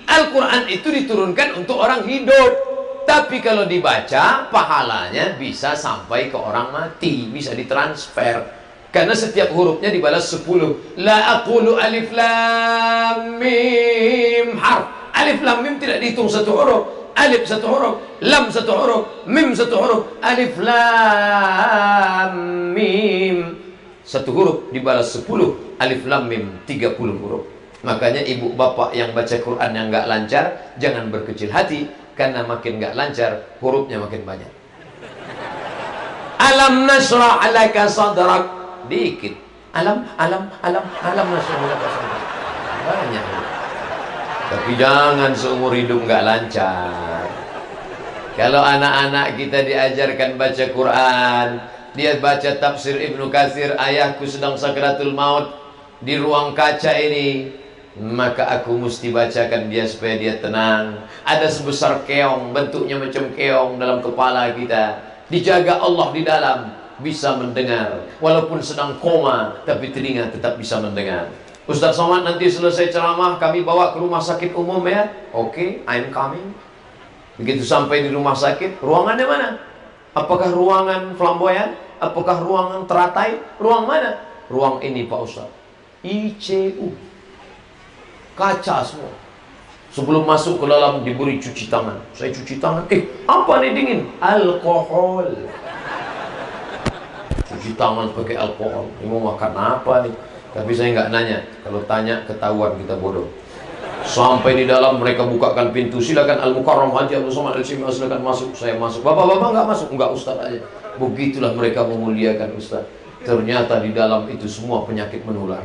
Al-Quran itu diturunkan untuk orang hidup. Tapi kalau dibaca, pahalanya bisa sampai ke orang mati, bisa ditransfer. Karena setiap hurufnya dibalas 10. La aqulu alif lam mim harf. Alif lam mim tidak dihitung satu huruf. Alif satu huruf, lam satu huruf, mim satu huruf, alif lam mim. Satu huruf dibalas 10, alif lam mim 30 huruf. Makanya ibu bapak yang baca Quran yang nggak lancar, jangan berkecil hati karena makin nggak lancar, hurufnya makin banyak. Alam nasrah alaka sadrak. Dikit. Alam alam alam alam nasional banyak. Tapi jangan seumur hidup nggak lancar. Kalau anak-anak kita diajarkan baca Quran dia baca tafsir Ibnu Katsir ayahku sedang sakratul maut di ruang kaca ini. Maka aku mesti bacakan dia supaya dia tenang. Ada sebesar keong bentuknya macam keong dalam kepala kita. Dijaga Allah di dalam bisa mendengar. Walaupun sedang koma tapi telinga tetap bisa mendengar. Ustaz Somad nanti selesai ceramah kami bawa ke rumah sakit umum ya. Oke okay, I'm coming. Begitu sampai di rumah sakit ruangannya mana? Apakah ruangan flamboyan apakah ruangan teratai ruang mana ruang ini Pak Ustaz ICU kaca semua sebelum masuk ke dalam diberi cuci tangan saya cuci tangan eh apa nih dingin alkohol cuci tangan pakai alkohol ini mau makan apa nih tapi saya nggak nanya. Kalau tanya ketahuan kita bodoh. Sampai di dalam mereka bukakan pintu. Silakan Al Mukarram Haji Abdul Somad Al silakan masuk. Saya masuk. Bapak-bapak nggak masuk? Enggak Ustaz aja. Begitulah mereka memuliakan Ustaz. Ternyata di dalam itu semua penyakit menular.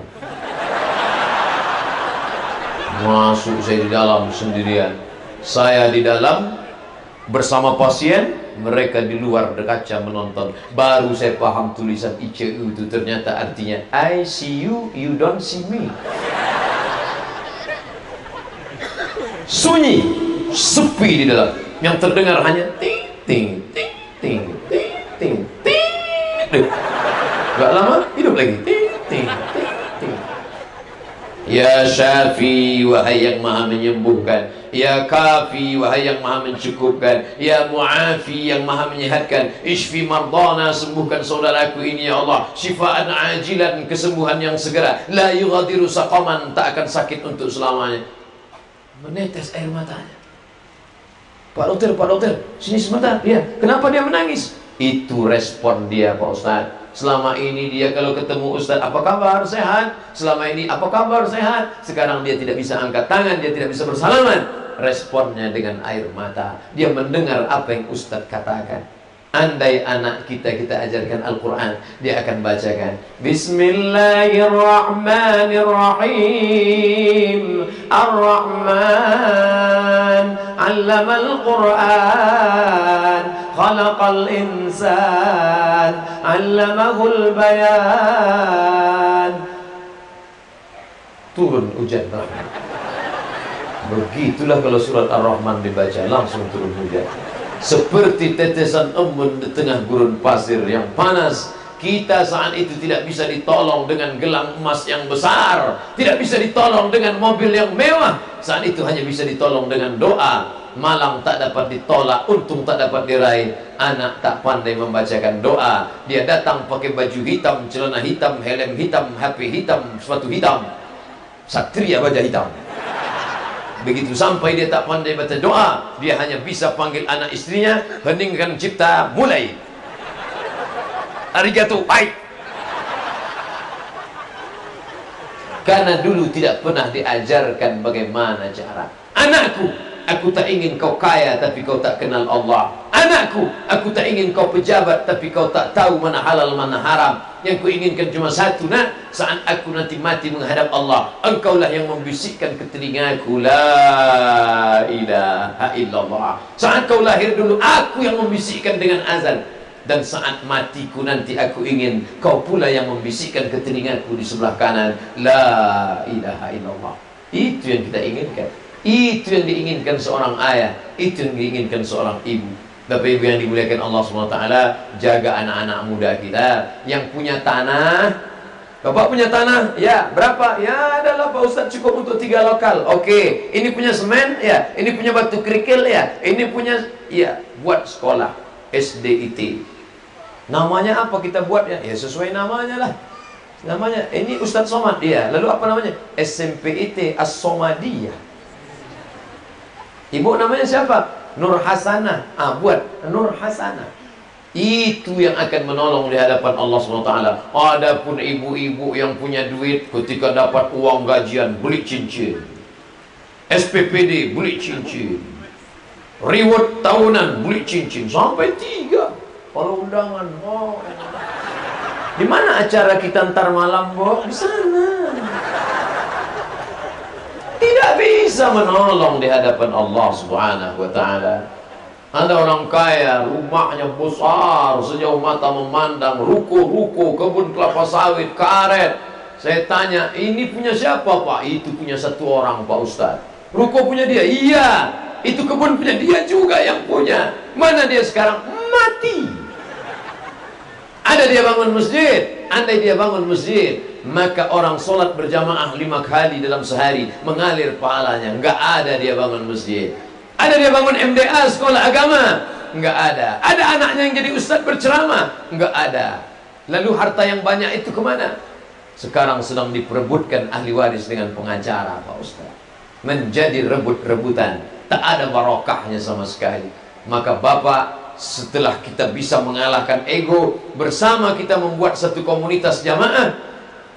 Masuk saya di dalam sendirian. Saya di dalam bersama pasien mereka di luar kaca menonton baru saya paham tulisan ICU itu ternyata artinya I see you you don't see me sunyi sepi di dalam yang terdengar hanya ting ting ting ting ting ting ting gak lama hidup lagi. Ting ting ting ting. Ya Syafi wahai yang maha menyembuhkan. Ya Kafi wahai yang maha mencukupkan. Ya Muafi yang maha menyehatkan. Ishfi mardana sembuhkan saudaraku ini ya Allah. Syifaan ajilan kesembuhan yang segera. La yughadiru saqaman tak akan sakit untuk selamanya. Menetes air matanya. Pak dokter, Pak dokter, sini sebentar. Ya. Kenapa dia menangis? Itu respon dia Pak Ustaz Selama ini dia kalau ketemu Ustaz, apa kabar? Sehat? Selama ini, apa kabar? Sehat? Sekarang dia tidak bisa angkat tangan, dia tidak bisa bersalaman. Responnya dengan air mata. Dia mendengar apa yang Ustaz katakan. Andai anak kita kita ajarkan Al-Quran Dia akan bacakan Bismillahirrahmanirrahim Ar-Rahman Allama Al-Quran Khalaqal insan Allamahul bayan Turun hujan rahmat Begitulah kalau surat Ar-Rahman dibaca Langsung turun hujan. Seperti tetesan embun di tengah gurun pasir yang panas kita saat itu tidak bisa ditolong dengan gelang emas yang besar. Tidak bisa ditolong dengan mobil yang mewah. Saat itu hanya bisa ditolong dengan doa malang tak dapat ditolak untung tak dapat diraih anak tak pandai membacakan doa dia datang pakai baju hitam celana hitam helm hitam HP hitam sepatu hitam satria baja hitam Begitu sampai dia tak pandai baca doa, dia hanya bisa panggil anak istrinya, heningkan cipta, mulai. Arigato, baik. Karena dulu tidak pernah diajarkan bagaimana cara. Anakku, Aku tak ingin kau kaya tapi kau tak kenal Allah. Anakku, aku tak ingin kau pejabat tapi kau tak tahu mana halal mana haram. Yang ku inginkan cuma satu nak, saat aku nanti mati menghadap Allah, engkaulah yang membisikkan ke telingaku la ilaha illallah. Saat kau lahir dulu aku yang membisikkan dengan azan dan saat matiku nanti aku ingin kau pula yang membisikkan ke telingaku di sebelah kanan la ilaha illallah. Itu yang kita inginkan. Itu yang diinginkan seorang ayah, itu yang diinginkan seorang ibu. Bapak Ibu yang dimuliakan Allah SWT Jaga anak-anak muda kita Yang punya tanah Bapak punya tanah? Ya, berapa? Ya adalah Pak Ustadz cukup untuk tiga lokal Oke, ini punya semen? Ya, ini punya batu kerikil? Ya, ini punya Ya, buat sekolah SDIT Namanya apa kita buat ya? Ya sesuai namanya lah Namanya, ini Ustadz Somad Ya, lalu apa namanya? SMPIT As-Somadiyah Ibu namanya siapa? Nur Hasanah. Ah, buat Nur Hasanah. Itu yang akan menolong di hadapan Allah SWT. Adapun ibu-ibu yang punya duit ketika dapat uang gajian beli cincin. SPPD beli cincin. Reward tahunan beli cincin sampai tiga. Kalau undangan, oh. Di mana acara kita ntar malam, Bu? Di sana tidak bisa menolong di hadapan Allah Subhanahu wa taala. Ada orang kaya, rumahnya besar, sejauh mata memandang, ruko-ruko, kebun kelapa sawit, karet. Saya tanya, ini punya siapa Pak? Itu punya satu orang Pak Ustaz. Ruko punya dia? Iya. Itu kebun punya dia juga yang punya. Mana dia sekarang? Mati. Ada dia bangun masjid, andai dia bangun masjid, maka orang solat berjamaah lima kali dalam sehari mengalir pahalanya. Enggak ada dia bangun masjid. Ada dia bangun MDA sekolah agama, enggak ada. Ada anaknya yang jadi ustaz berceramah, enggak ada. Lalu harta yang banyak itu ke mana? Sekarang sedang diperebutkan ahli waris dengan pengacara Pak Ustaz. Menjadi rebut-rebutan, tak ada barokahnya sama sekali. Maka Bapak setelah kita bisa mengalahkan ego bersama kita membuat satu komunitas jamaah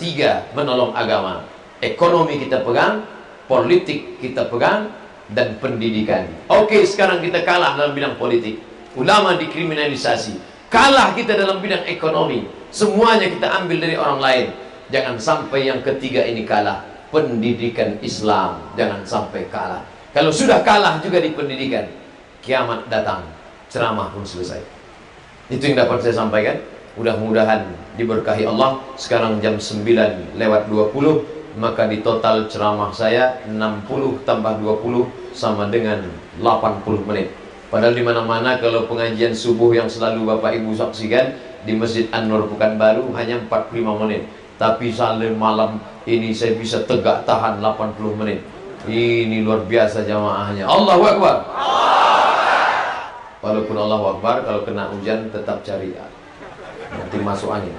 tiga menolong agama. Ekonomi kita pegang politik kita pegang dan pendidikan. Oke sekarang kita kalah dalam bidang politik. Ulama dikriminalisasi. Kalah kita dalam bidang ekonomi. Semuanya kita ambil dari orang lain. Jangan sampai yang ketiga ini kalah. Pendidikan Islam. Jangan sampai kalah. Kalau sudah kalah juga di pendidikan kiamat datang ceramah pun selesai. Itu yang dapat saya sampaikan. Mudah-mudahan diberkahi Allah. Sekarang jam 9 lewat 20, maka di total ceramah saya 60 tambah 20 sama dengan 80 menit. Padahal di mana-mana kalau pengajian subuh yang selalu Bapak Ibu saksikan di Masjid An-Nur Pekanbaru hanya 45 menit. Tapi salim malam ini saya bisa tegak tahan 80 menit. Ini luar biasa jamaahnya. Allahu Akbar. Allah. Walaupun Allah Akbar kalau kena hujan tetap cari nanti masuk angin